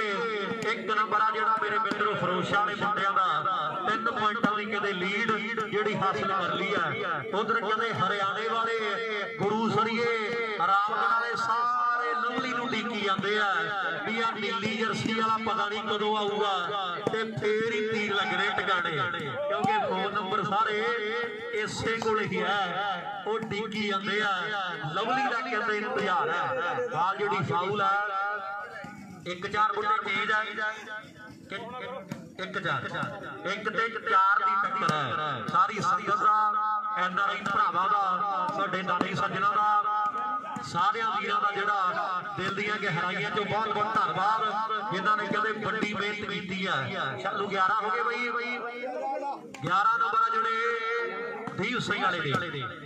Speaker 1: ਇੱਕ ਨੰਬਰ ਆ ਜਿਹੜਾ ਮੇਰੇ ਮਿੱਤਰੋ ਫਰੋਸ਼ਾ ਵਾਲੇ ਮੁੰਡਿਆਂ ਦਾ। ਤਿੰਨ ਪੁਆਇੰਟਾਂ ਦੀ ਕਹਿੰਦੇ ਲੀਡ ਜਿਹੜੀ ਹਾਸਲ ਕਰ ਆ, ਉਧਰ ਕਹਿੰਦੇ ਹਰਿਆਣੇ ਵਾਲੇ, ਗੁਰੂ ਸਰੀਏ ਰਾਮਗੜ ਵਾਲੇ ਸਾਰੇ ਲਵਲੀ ਨੂੰ ਡੀਕੀ ਜਾਂਦੇ ਆ ਵੀ ਆ ਨੀਲੀ ਜਰਸੀ ਵਾਲਾ ਪਤਾ ਨਹੀਂ ਕਦੋਂ ਆਊਗਾ ਤੇ ਫੇਰ ਹੀ ਤੀਰ ਲੱਗਣੇ ਟਿਕਾਣੇ। ਕਿਉਂਕਿ ਫੋਨ ਨੰਬਰ ਸਾਰੇ ਇਸੇ ਕੋਲ ਹੀ ਹੈ ਉਹ ਡੀਕੀ ਜਾਂਦੇ ਆ। ਲਵਲੀ ਦਾ ਕਹਿੰਦੇ ਇੰਤਜ਼ਾਰ ਹੈ ਬਾਲ ਜਿਹੜੀ ਫਾਉਲ ਆ, ਇੱਕ ਚਾਰ ਬੁੱਢੇ ਤੇਜ ਆ। ਇੱਕ ਚਾਰ ਇੱਕ ਤੇ ਚਾਰ ਦੀ ਟੱਕਰ ਹੈ। ਸਾਰੀ ਸੰਗਤ ਦਾ ਐਨਆਰਆਈ ਭਰਾਵਾਂ ਦਾ, ਸਾਡੇ ਦਾਨੀ ਸੱਜਣਾ ਦਾ, ਸਾਰਿਆਂ ਵੀਰਾਂ ਦਾ ਜਿਹੜਾ ਦਿਲ ਦੀਆਂ ਗਹਿਰਾਈਆਂ ਚੋਂ ਬਹੁਤ ਬਹੁਤ ਧੰਨਵਾਦ। ਇਹਨਾਂ ਨੇ ਕਹਿੰਦੇ ਵੱਡੀ ਮਿਹਨਤ ਕੀਤੀ ਹੈ ਚੱਲੂ 11 ਹੋ ਗਏ ਬਈ। 11 ਨੰਬਰ ਜਿਹੜੇ ਦੀਪ ਸਿੰਘ ਵਾਲੇ ਦੇ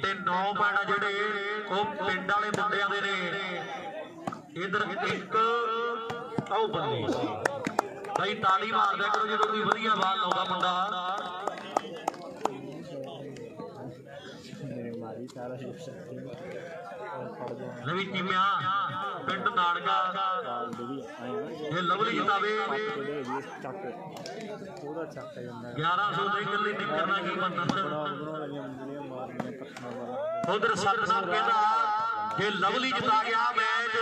Speaker 1: ਤੇ 9 ਪੈਣਾ ਜਿਹੜੇ ਉਹ ਪਿੰਡ ਵਾਲੇ ਮੁੰਡਿਆਂ ਦੇ ਨੇ। ਇਧਰ ਇੱਕ ਆਉ ਬੰਦੇ। ਭਾਈ ਤਾਲੀ ਮਾਰਦਾ ਕਰੋ ਜਦੋਂ ਕੋਈ ਵਧੀਆ ਬਾਲ ਲਾਉਂਦਾ ਮੁੰਡਾ।
Speaker 3: ਮੇਰੇ ਮਾਰੀ ਸਾਰਾ ਹੀ ਸਕਤੀ
Speaker 1: ਪਿੰਡ ਨਾੜਗਾ ਇਹ ਲਵਲੀ ਜਿਤਾਵੇ 1100 ਦੇ ਇਕੱਲੇ ਨਿਕਲਣਾ ਕੀ ਬੰਦਾ ਉਧਰ ਸਤਨਾਮ ਕਹਿੰਦਾ, ਜੇ ਲਵਲੀ ਜਿਤਾ ਗਿਆ ਮੈਚ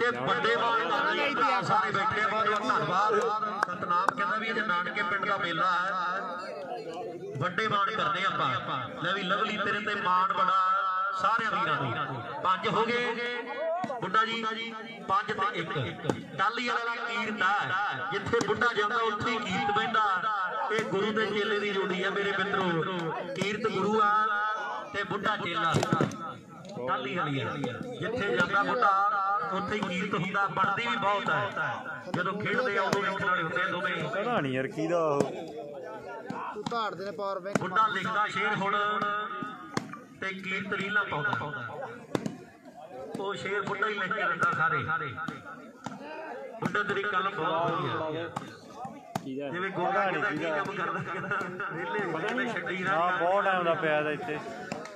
Speaker 1: ਤੇ ਵੱਡੇ ਮਾਣ ਕਰਨੀ ਭਰਾ ਸਾਰੇ ਬੈਠੇ ਬਹੁਤ ਬਹੁਤ ਧੰਨਵਾਦ। ਸਤਨਾਮ ਕਹਿੰਦਾ ਵੀ ਇਹ ਨਾਨਕੇ ਪਿੰਡ ਦਾ ਮੇਲਾ ਹੈ। ਵੱਡੇ ਮਾਣ ਕਰਨੇ ਆਪਾਂ। ਲੈ ਵੀ ਲਵਲੀ ਤੇਰੇ ਤੇ ਮਾਣ ਬੜਾ ਸਾਰਿਆਂ ਵੀਰਾਂ ਨੂੰ ਪੰਜ ਹੋ ਗਏ। ਬੁੱਢਾ ਜੀ ਪੰਜ ਤੇ ਇੱਕ। ਟਾਲੀ ਵਾਲਾ ਦਾ ਕੀਰਤ ਹੈ ਜਿੱਥੇ ਬੁੱਢਾ ਜਾਂਦਾ ਉੱਥੇ ਹੀ ਕੀਰਤ ਬਹਿੰਦਾ। ਇਹ ਗੁਰੂ ਦੇ ਚੇਲੇ ਦੀ ਜੋੜੀ ਹੈ ਮੇਰੇ ਮਿੱਤਰੋ। ਕੀਰਤ ਗੁਰੂ ਆ ਤੇ ਬੁੱਢਾ ਚੇਲਾ। ਟਾਲੀ ਵਾਲੀ ਆ। ਜਿੱਥੇ ਜਾਂਦਾ ਬੁੱਢਾ ਉੱਥੇ ਹੀ ਕੀਰਤ ਹੁੰਦਾ। ਬਣਦੀ ਵੀ ਬਹੁਤ ਹੈ ਜਦੋਂ ਖੇਡਦੇ ਆ ਉਦੋਂ ਵੇਖਣ ਵਾਲੇ ਹੁੰਦੇ ਆ ਦੋਵੇਂ।
Speaker 2: ਪਤਾ ਨਹੀਂ ਯਾਰ ਕਿਹਦਾ ਉਹ?
Speaker 3: ਤੂੰ ਧਾੜਦੇ ਨੇ ਪਾਵਰ ਬੈਂਕ
Speaker 1: ਬੁੱਢਾ ਲਿਖਦਾ ਸ਼ੇਰ ਹੁਣ। ਤੇ ਕੀਰਤ ਰੀਲਾ ਪਾਉਂਦਾ। ਉਹ ਸ਼ੇਰ ਬੁੱਢਾ ਹੀ ਲਿਖ ਕੇ ਦਿੰਦਾ ਸਾਰੇ। ਬੁੱਢਾ ਤੇਰੀ ਕਲਮ ਬਹੁਤ ਵਧੀਆ
Speaker 3: ਕੀਦਾ
Speaker 1: ਜਿਵੇਂ ਗੋਗਾ ਕਹਿੰਦਾ ਕੀ ਕੰਮ ਕਰਦਾ। ਕਹਿੰਦਾ ਵਿਹਲੇ ਵਿਹਲੇ ਛੱਡੀ ਨਾ
Speaker 2: ਹਾਂ ਬਹੁਤ ਟਾਈਮ ਦਾ ਪਿਆ ਦਾ ਇੱਥੇ।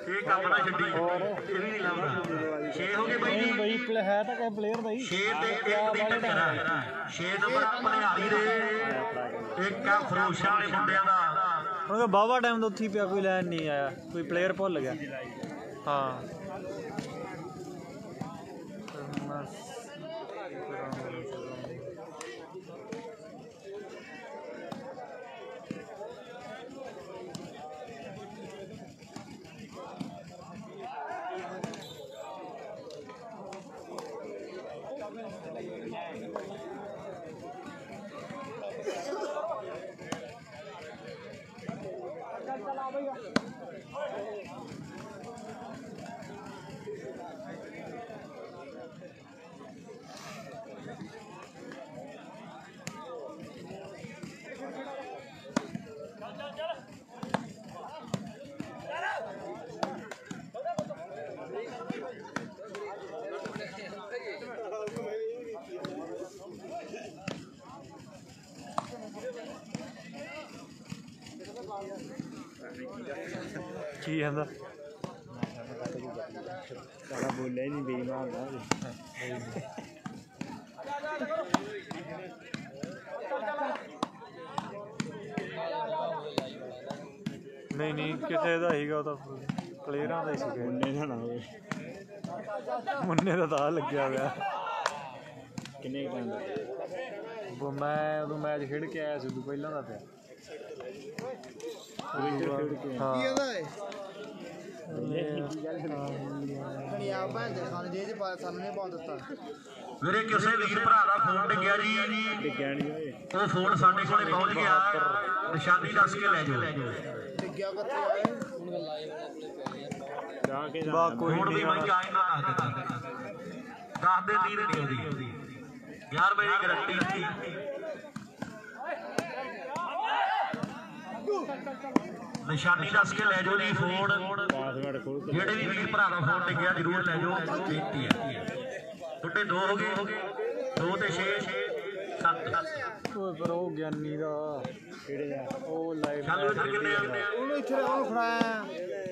Speaker 1: ਇਹ ਕੰਮ ਨਾ ਛੱਡੀ। ਇਹ ਵੀ ਨਹੀਂ ਲਾਉਂਦਾ। ਛੇ ਹੋ ਗਏ ਬਾਈ ਜੀ।
Speaker 3: ਬਈ ਪਲੇ ਹੈ ਤਾਂ ਕਹੇ ਪਲੇਅਰ ਹੀ
Speaker 1: ਛੇ ਤੇ ਇੱਕ ਦੀ ਟੱਕਰ ਹੈ 6 ਨੰਬਰ ਆਪਣੇ ਹਾਲੀ ਦੇ। ਇੱਕ ਆ ਫਰੋਸ਼ਾਂ ਵਾਲੇ ਮੁੰਡਿਆਂ ਦਾ।
Speaker 2: ਉਹਦਾ ਬਾਵਾ ਟਾਈਮ ਤੋਂ ਉੱਥੇ ਹੀ ਪਿਆ, ਕੋਈ ਲੈਣ ਨਹੀਂ ਆਇਆ, ਕੋਈ ਪਲੇਅਰ ਭੁੱਲ ਗਿਆ। ਹਾਂ। ਕੀ ਕਹਿੰਦਾ
Speaker 3: ਸਾਲਾ ਬੋਲਿਆ ਹੀ ਨਹੀਂ ਬੇਈਮਾਨ ਦਾ
Speaker 2: ਨਹੀਂ ਨਹੀਂ ਕਿਸੇ ਦਾ ਹੀਗਾ ਉਹ ਤਾਂ ਪਲੇਅਰਾਂ ਦਾ ਹੀ ਸੀਗਾ।
Speaker 3: ਬੋਲਨੇ ਦਾ ਨਾ ਹੋਵੇ
Speaker 2: ਮੁੰਨੇ ਦਾ ਤਾਂ ਲੱਗਿਆ ਹੋਇਆ।
Speaker 3: ਕਿੰਨੇ ਟਾਈਮ ਦਾ?
Speaker 2: ਉਹ ਮੈਂ ਉਦੋਂ ਮੈਚ ਖੇਡ ਕੇ ਆਇਆ ਸੀ ਉਦੋਂ ਪਹਿਲਾਂ ਦਾ ਪਿਆ।
Speaker 3: ਖੇਡ ਕੇ
Speaker 2: ਹਾਂ।
Speaker 3: ਉਹਦਾ ਹੈ ਕਣੀ ਭੈਣ ਦੇ ਖਾਨ ਜੇ ਜੇ ਸਾਨੂੰ ਨਹੀਂ ਪਾ ਦਿੱਤਾ
Speaker 1: ਵੀਰੇ, ਕਿਸੇ ਵੀਰ ਭਰਾ ਦਾ ਫੋਨ ਡਿੱਗਿਆ ਜੀ। ਉਹ ਫੋਨ ਸਾਡੇ ਕੋਲੇ ਪਹੁੰਚ ਗਿਆ। ਨਿਸ਼ਾਨੀ ਦੱਸ ਕੇ ਲੈ ਜਾਓ।
Speaker 3: ਡਿੱਗਿਆ ਕਿੱਥੇ ਆਏ ਹੁਣ ਲਾਈਵ ਜਾ ਕੇ
Speaker 2: ਬਾ ਕੋਈ ਨਹੀਂ
Speaker 1: ਮੈਂ ਆਏ ਨਾ ਦੱਸ ਦੇ ਨੀਰ ਨਹੀਂ ਆਉਂਦੀ ਯਾਰ, ਮੇਰੀ ਗਰੰਟੀ ਸੀ ਨਿਸ਼ਾਨੀ ਦੱਸ ਕੇ ਲੈ ਜਾਓ ਜੀ ਫੋਨ।
Speaker 3: ਪਾਸਵਰਡ ਖੋਲ ਕੇ
Speaker 1: ਜਿਹੜੇ ਵੀ ਵੀਰ ਭਰਾ ਦਾ ਫੋਨ ਡਿੱਗਿਆ ਜਰੂਰ ਲੈ ਜਾਓ। ਬੇਨਤੀ ਹੈ। ਤੁਹਾਡੇ ਦੋ ਹੋ ਗਏ। ਦੋ ਤੇ 6 7
Speaker 2: ਓਏ ਪਰ ਉਹ ਗਿਆਨੀ ਦਾ
Speaker 3: ਕਿਹੜੇ ਆ?
Speaker 2: ਉਹ ਲਾਈਵ
Speaker 1: ਚੱਲ ਇੱਧਰ ਕਿੰਨੇ ਆਉਂਦੇ ਆ?
Speaker 3: ਉਹਨੂੰ ਇੱਥੇ ਉਹਨੂੰ ਫੜਾਇਆ।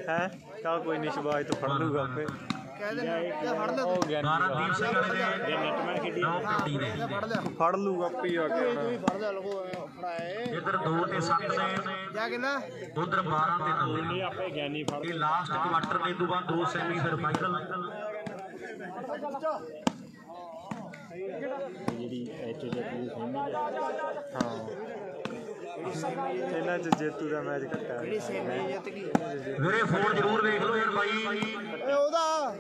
Speaker 2: ਹੈ? ਚੱਲ ਕੋਈ ਨਹੀਂ ਸ਼ਬਾਜ ਤੋਂ ਫੜ ਲੂਗਾ ਆਪੇ।
Speaker 3: ਕਹਿ ਦੇ ਇਹ ਫੜ ਲੈ
Speaker 2: ਦਾ
Speaker 1: ਬਾਰਾਦੀਪ ਸਿੰਘ ਵਾਲੇ ਦੇ
Speaker 3: ਨੈਟਮੈਨ ਖੇਡੀ।
Speaker 1: ਨੌ ਕੱਢੀ ਦੇ
Speaker 3: ਫੜ ਲਿਆ
Speaker 2: ਫੜ ਲੂਗਾ ਆਪੇ ਹੀ ਆ ਕੇ
Speaker 3: ਤੂੰ ਹੀ ਫੜ ਲਿਆ ਲਗੋ ਫੜਾਏ
Speaker 1: ਇੱਧਰ 2 ਤੇ 7 ਨੇ।
Speaker 3: ਜਾ ਕਿੰਨਾ?
Speaker 1: ਉਧਰ 12 ਤੇ 9 ਨੇ।
Speaker 3: ਆਪੇ ਗਿਆਨੀ ਫੜ
Speaker 1: ਇਹ ਲਾਸਟ ਕੁਆਟਰ ਨੇ ਤੋਂ ਬਾਅਦ ਦੋ ਸੈਮੀ ਫਿਰ ਫਾਈਨਲ
Speaker 3: ਜਿਹੜੀ ਐਚ ਜੇ ਪੂਰੀ ਸੈਮੀ
Speaker 2: ਹਾਂ। ਇਹਨਾਂ ਚ ਜੇਤੂ ਦਾ ਮੈਚ
Speaker 3: ਗਈ?
Speaker 1: ਵੀਰੇ ਫੋਨ ਜ਼ਰੂਰ ਵੇਖ ਲਓ ਯਾਰ ਬਾਈ।
Speaker 3: ਉਹਦਾ।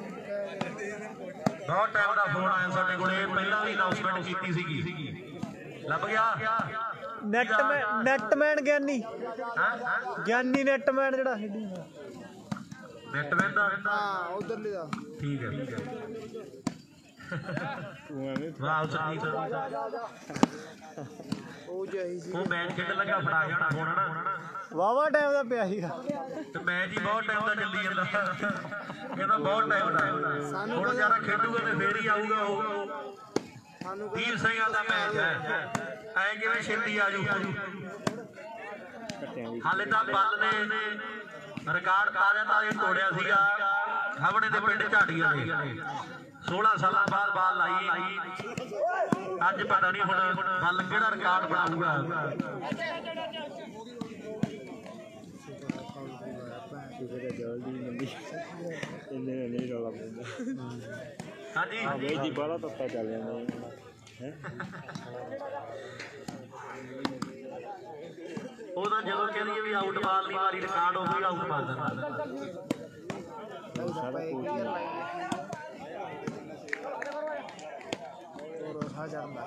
Speaker 1: ਬਹੁਤ ਟਾਈਮ ਦਾ ਫੋਨ ਆਇਆ ਸਾਡੇ ਕੋਲੇ। ਪਹਿਲਾਂ ਵੀ ਅਨਾਉਂਸਮੈਂਟ ਕੀਤੀ ਸੀਗੀ। ਲੱਭ ਗਿਆ?
Speaker 2: Netman netman Giani.
Speaker 1: ਹਾਂ?
Speaker 2: ਗਿਆਨੀ ਨੈਟਮੈਨ ਜਿਹੜਾ ਖੇਡੀ
Speaker 1: ਨੈਟ ਵੰਦਾ
Speaker 4: ਹਾਂ ਉਧਰਲੇ ਦਾ।
Speaker 1: ਠੀਕ ਹੈ ਠੀਕ ਹੈ।
Speaker 3: ਤੂੰ ਐਵੇਂ
Speaker 1: ਵਾਹ ਸੰਗੀਤ
Speaker 4: ਉਹ ਜਿਹੀ ਸੀ।
Speaker 1: ਉਹ ਮੈਚ ਖੇਡਣ ਲੱਗਾ ਫੜਾ ਜਾਣਾ ਫੋਨ ਨਾ
Speaker 2: ਵਾਵਾ ਟਾਈਮ ਦਾ ਪਿਆ ਸੀਗਾ।
Speaker 1: ਤੇ ਮੈਚ ਹੀ ਬਹੁਤ ਟਾਈਮ ਦਾ ਚੱਲੀ ਜਾਂਦਾ। ਕਹਿੰਦਾ ਬਹੁਤ ਟਾਈਮ ਦਾ। ਹੁਣ ਜਰਾ ਖੇਡੂਗਾ ਤੇ ਫੇਰ ਹੀ ਆਊਗਾ ਉਹ।
Speaker 4: ਸਾਨੂੰ
Speaker 1: ਵੀਰ ਸਿੰਘਾਂ ਦਾ ਮੈਚ ਹੈ। ਐ ਕਿਵੇਂ ਛੇਤੀ ਆ ਜੂ ਹਾਲੇ ਤਾਂ ਬੱਲ ਨੇ ਰਿਕਾਰਡ ਤਾਜ਼ਾ ਤਾਜ਼ਾ ਤੋੜਿਆ ਸੀਗਾ। ਹਵਣੇ ਦੇ ਪਿੰਡ ਝਾੜੀਆਂ ਨੇ। 16 ਸਾਲਾਂ ਬਾਅਦ ਬਾਲ ਲਾਈ ਅੱਜ ਪਤਾ ਨਹੀਂ ਹੁਣ ਬੱਲ ਕਿਹੜਾ ਰਿਕਾਰਡ ਬਣਾਊਗਾ।
Speaker 3: ਕਿਸੇ
Speaker 1: ਹਾਂਜੀ।
Speaker 3: ਜੀ ਬਾਲਾ ਤੱਤਾ ਚੱਲ ਜਾਂਦਾ ਹੈ
Speaker 1: ਉਹ ਤਾਂ ਜਦੋਂ ਕਹਿੰਦੀ ਵੀ ਆਊਟ ਬਾਲ ਨਹੀਂ ਮਾਰੀ ਰਿਕਾਰਡ ਉਹ ਵੀ ਆਊਟ ਬਾਲ ਦਿੰਦਾ
Speaker 3: ਸਾਰਾ ਕੁਝ
Speaker 4: ਹੋਰ ਹਜ਼ਾਰ ਦਾ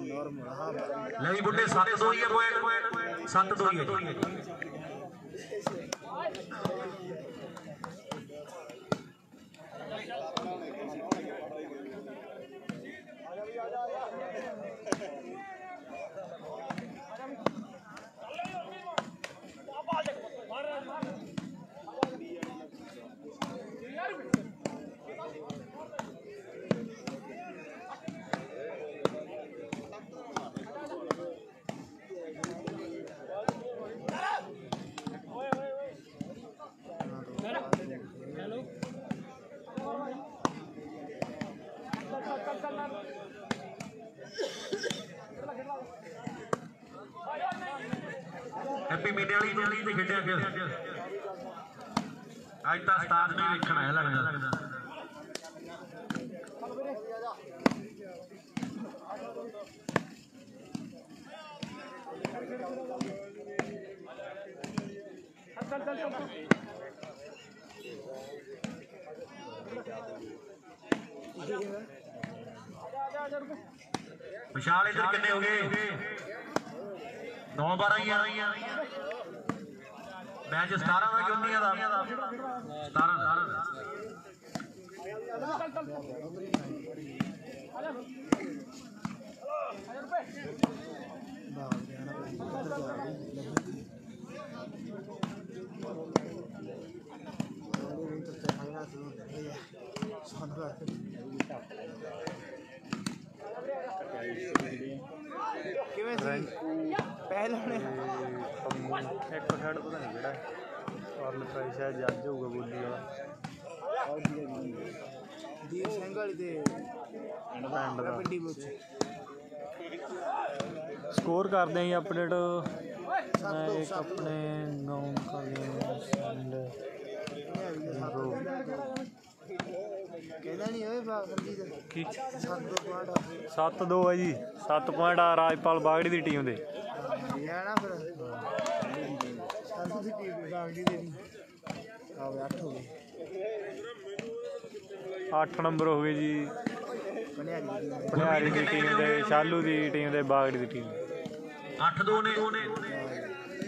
Speaker 4: ਨਾਰਮਲ ਹਾਂ
Speaker 1: ਲੈ ਵੀ ਬੁੱਢੇ 7 2 ਹੀ ਹੈ ਪੁਆਇੰਟ 7 2 ਹੀ ਹੈ ਜੀ ਹੈਪੀ ਮੀਡੀਆ ਵਾਲੀ ਜਲਦੀ ਤੇ ਖੇਡਿਆ ਫਿਰ ਅੱਜ ਤਾਂ ਸਟਾਰ ਨਹੀਂ ਵੇਖਣਾ ਹੈ ਲੱਗਦਾ। ਵਿਸ਼ਾਲ ਇੱਧਰ ਕਿੰਨੇ ਹੋ ਗਏ? 9 12 ਹੀ ਆ ਮੈਚ 17 ਦਾ ਕਿ 19 ਦਾ 17 17
Speaker 4: ਕਿਵੇਂ ਸੀ? ਪਹਿਲਾਂ ਨੇ
Speaker 2: ਇੱਕ ਖੜ ਪਤਾ ਨਹੀਂ ਕਿਹੜਾ ਔਰ ਲਫਾਈ ਸ਼ਾਇਦ ਜੱਜ ਹੋਊਗਾ ਬੋਲੀ ਵਾਲਾ।
Speaker 4: ਦੀਪ ਸਿੰਘ ਵਾਲੀ ਤੇ
Speaker 2: ਐਂਡ ਦਾ।
Speaker 4: ਪਿੰਡੀ ਵਿੱਚ
Speaker 2: ਸਕੋਰ ਕਰਦੇ ਆਂ ਅਪਡੇਟ ਮੈਂ ਇੱਕ ਆਪਣੇ ਨਾਮ ਕਰ ਸੈਂਡ ਰੋ
Speaker 4: ਕਹਿੰਦਾ ਨਹੀਂ ਓਏ ਬਾਬਰਜੀ ਦਾ
Speaker 2: ਕੀ?
Speaker 4: ਸੱਤ ਤੋਂ ਬਾਅਦ
Speaker 2: 7-2 ਹੈ ਜੀ। 7 ਪੁਆਇੰਟ ਆ ਰਾਜਪਾਲ ਬਾਗੜੀ ਦੀ ਟੀਮ ਦੇ।
Speaker 4: ਇਹ ਨਾ ਫਿਰ। ਸੰਤੂ ਦੀ ਟੀਮ ਬਾਗਦੀ ਦੇ ਦੀ ਆਵੇ 8 ਹੋ ਗਏ।
Speaker 2: 8 ਨੰਬਰ ਹੋ ਗਏ ਜੀ।
Speaker 4: ਬਣਿਆਰੀ ਦੀ
Speaker 2: ਭਣਿਆਰੀ ਦੀ ਟੀਮ ਦੇ ਸ਼ਾਲੂ ਦੀ ਟੀਮ ਦੇ ਬਾਗੜੀ ਦੀ ਟੀਮ।
Speaker 1: 8 2 ਨੇ।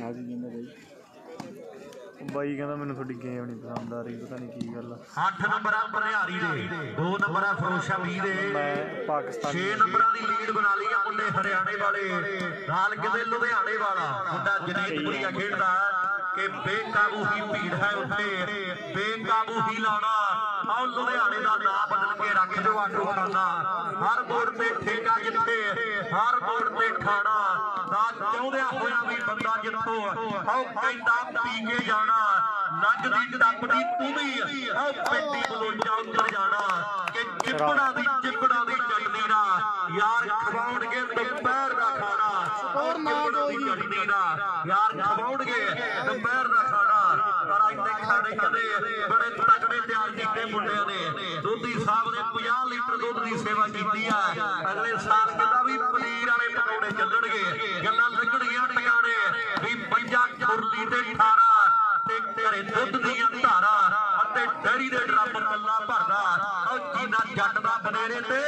Speaker 3: ਆ ਜੀ। ਜਿੰਨੇ ਬਈ
Speaker 2: ਕਹਿੰਦਾ ਮੈਨੂੰ ਤੁਹਾਡੀ ਗੇਮ ਨਹੀਂ ਪਸੰਦ ਆ ਰਹੀ ਪਤਾ ਨਹੀਂ ਕੀ ਗੱਲ ਆ।
Speaker 1: 8 ਨੰਬਰ ਆ ਬਨਿਆਰੀ ਦੇ 2 ਨੰਬਰ ਆ ਫਰੋਸ਼ਾ ਵੀ ਦੇ।
Speaker 2: ਮੈਂ
Speaker 1: 6
Speaker 2: ਪਾਕਿਸਤਾਨੀ
Speaker 1: ਨੰਬਰਾਂ ਦੀ ਲੀਡ ਬਣਾ ਲਈ ਆ ਮੁੰਡੇ ਹਰਿਆਣੇ ਵਾਲੇ ਨਾਲ ਕਿਤੇ ਲੁਧਿਆਣੇ ਵਾਲਾ ਮੁੰਡਾ ਜਨੇਤਪੁਰੀਆ ਖੇਡਦਾ ਕਿ ਬੇਕਾਬੂ ਹੀ ਭੀੜ ਹੈ ਉੱਥੇ ਬੇਕਾਬੂ ਹੀ ਲਾਉਣਾ। ਆਹ ਲੁਧਿਆਣੇ ਦਾ ਨਾਮ ਬਦਲ ਕੇ ਰੱਖ ਦਿਓ ਆਟੋ ਖਾਨਾ ਹਰ ਮੋੜ ਤੇ ਠੇਕਾ ਜਿੱਥੇ ਹਰ ਮੋੜ ਤੇ ਖਾਣਾ ਨਾ ਚਾਹੁੰਦਿਆ ਹੋਇਆ ਵੀ ਬੰਦਾ ਜਿੱਥੋਂ ਆਹ ਕਹਿੰਦਾ ਪੀ ਕੇ ਜਾਣਾ ਨੱਗਦੀ ਟੱਪਦੀ ਤੂੰ ਵੀ ਆਹ ਪਿੰਡੀ ਬਲੋਚਾ ਉੱਤਰ ਜਾਣਾ ਕਿ ਚਿੱਪੜਾ ਦੀ ਚਿੱਪੜਾ ਦੀ ਚਟਨੀ ਦਾ ਯਾਰ ਖਵਾਉਣਗੇ ਦੁਪਹਿਰ ਦਾ ਖਾਣਾ ਹੋਰ ਚਿੱਪੜਾ ਦੀ ਚਟਨੀ ਦਾ ਯਾਰ ਖਵਾਉਣਗੇ ਦੁਪਹਿਰ ਦਾ ਖਾਣਾ। ਦੇ ਖਾਣੇ ਕਦੇ ਬੜੇ ਤਕੜੇ ਤਿਆਰ ਕੀਤੇ ਮੁੰਡਿਆਂ ਨੇ। ਦੁੱਧੀ ਸਾਹਿਬ ਨੇ 50 ਲੀਟਰ ਦੁੱਧ ਦੀ ਸੇਵਾ ਕੀਤੀ ਆ। ਅਗਲੇ ਸਾਲ ਕਹਿੰਦਾ ਵੀ ਪਨੀਰ ਵਾਲੇ ਪਕੌੜੇ ਚੱਲਣਗੇ। ਗੱਲਾਂ ਲੱਗਣਗੀਆਂ ਟਿਕਾਣੇ ਵੀ ਪੰਜਾ ਖੁਰਲੀ ਤੇ 18 ਤੇ ਘਰੇ ਦੁੱਧ ਦੀਆਂ ਧਾਰਾਂ ਅਤੇ ਡੈਰੀ ਦੇ ਡਰਮ ਕੱਲਾ ਭਰਦਾ। ਉਹ ਜੀਨਾ ਜੱਟ ਦਾ ਬਨੇਰੇ ਤੇ।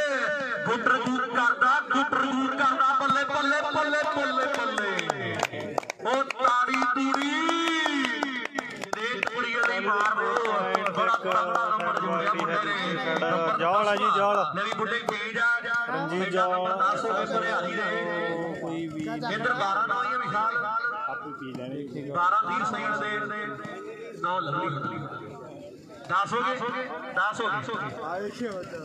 Speaker 1: ਗੁੱਟਰ ਗੂਰ ਕਰਦਾ, ਗੁੱਟਰ ਗੂਰ ਕਰਦਾ। ਬੱਲੇ ਬੱਲੇ ਬੱਲੇ ਬੱਲੇ ਬੱਲੇ ਉਹ ਤਾਂ ਤਗੜਾ ਨੰਬਰ ਜੋੜਿਆ ਮੁੰਡੇ ਨੇ ਨੰਬਰ
Speaker 2: ਜੌਲ ਆ ਜੀ, ਜੌਲ।
Speaker 1: ਨਵੀਂ ਬੁੱਢੇ ਤੇਜ ਆ
Speaker 2: ਰਣਜੀਤ
Speaker 1: ਇਹਦਾ ਨੰਬਰ
Speaker 2: ਜੌਲ।
Speaker 1: 10 ਹੋ ਗਏ ਭਰਿਆਰੀ ਦੇ
Speaker 2: ਕੋਈ ਵੀ
Speaker 1: ਇੱਧਰ 12 ਨਾ ਹੋਈਆਂ ਵਿਸ਼ਾਲ।
Speaker 3: ਆਪੀ ਪੀ ਲੈਣੇ
Speaker 1: 12 30 ਸੈਕਿੰਡ ਦੇ 9 ਲੱਗੀ 10 ਹੋ ਗਏ 10 ਹੋ ਗਏ
Speaker 4: ਆ ਵੇਖਿਓ ਬੱਚਾ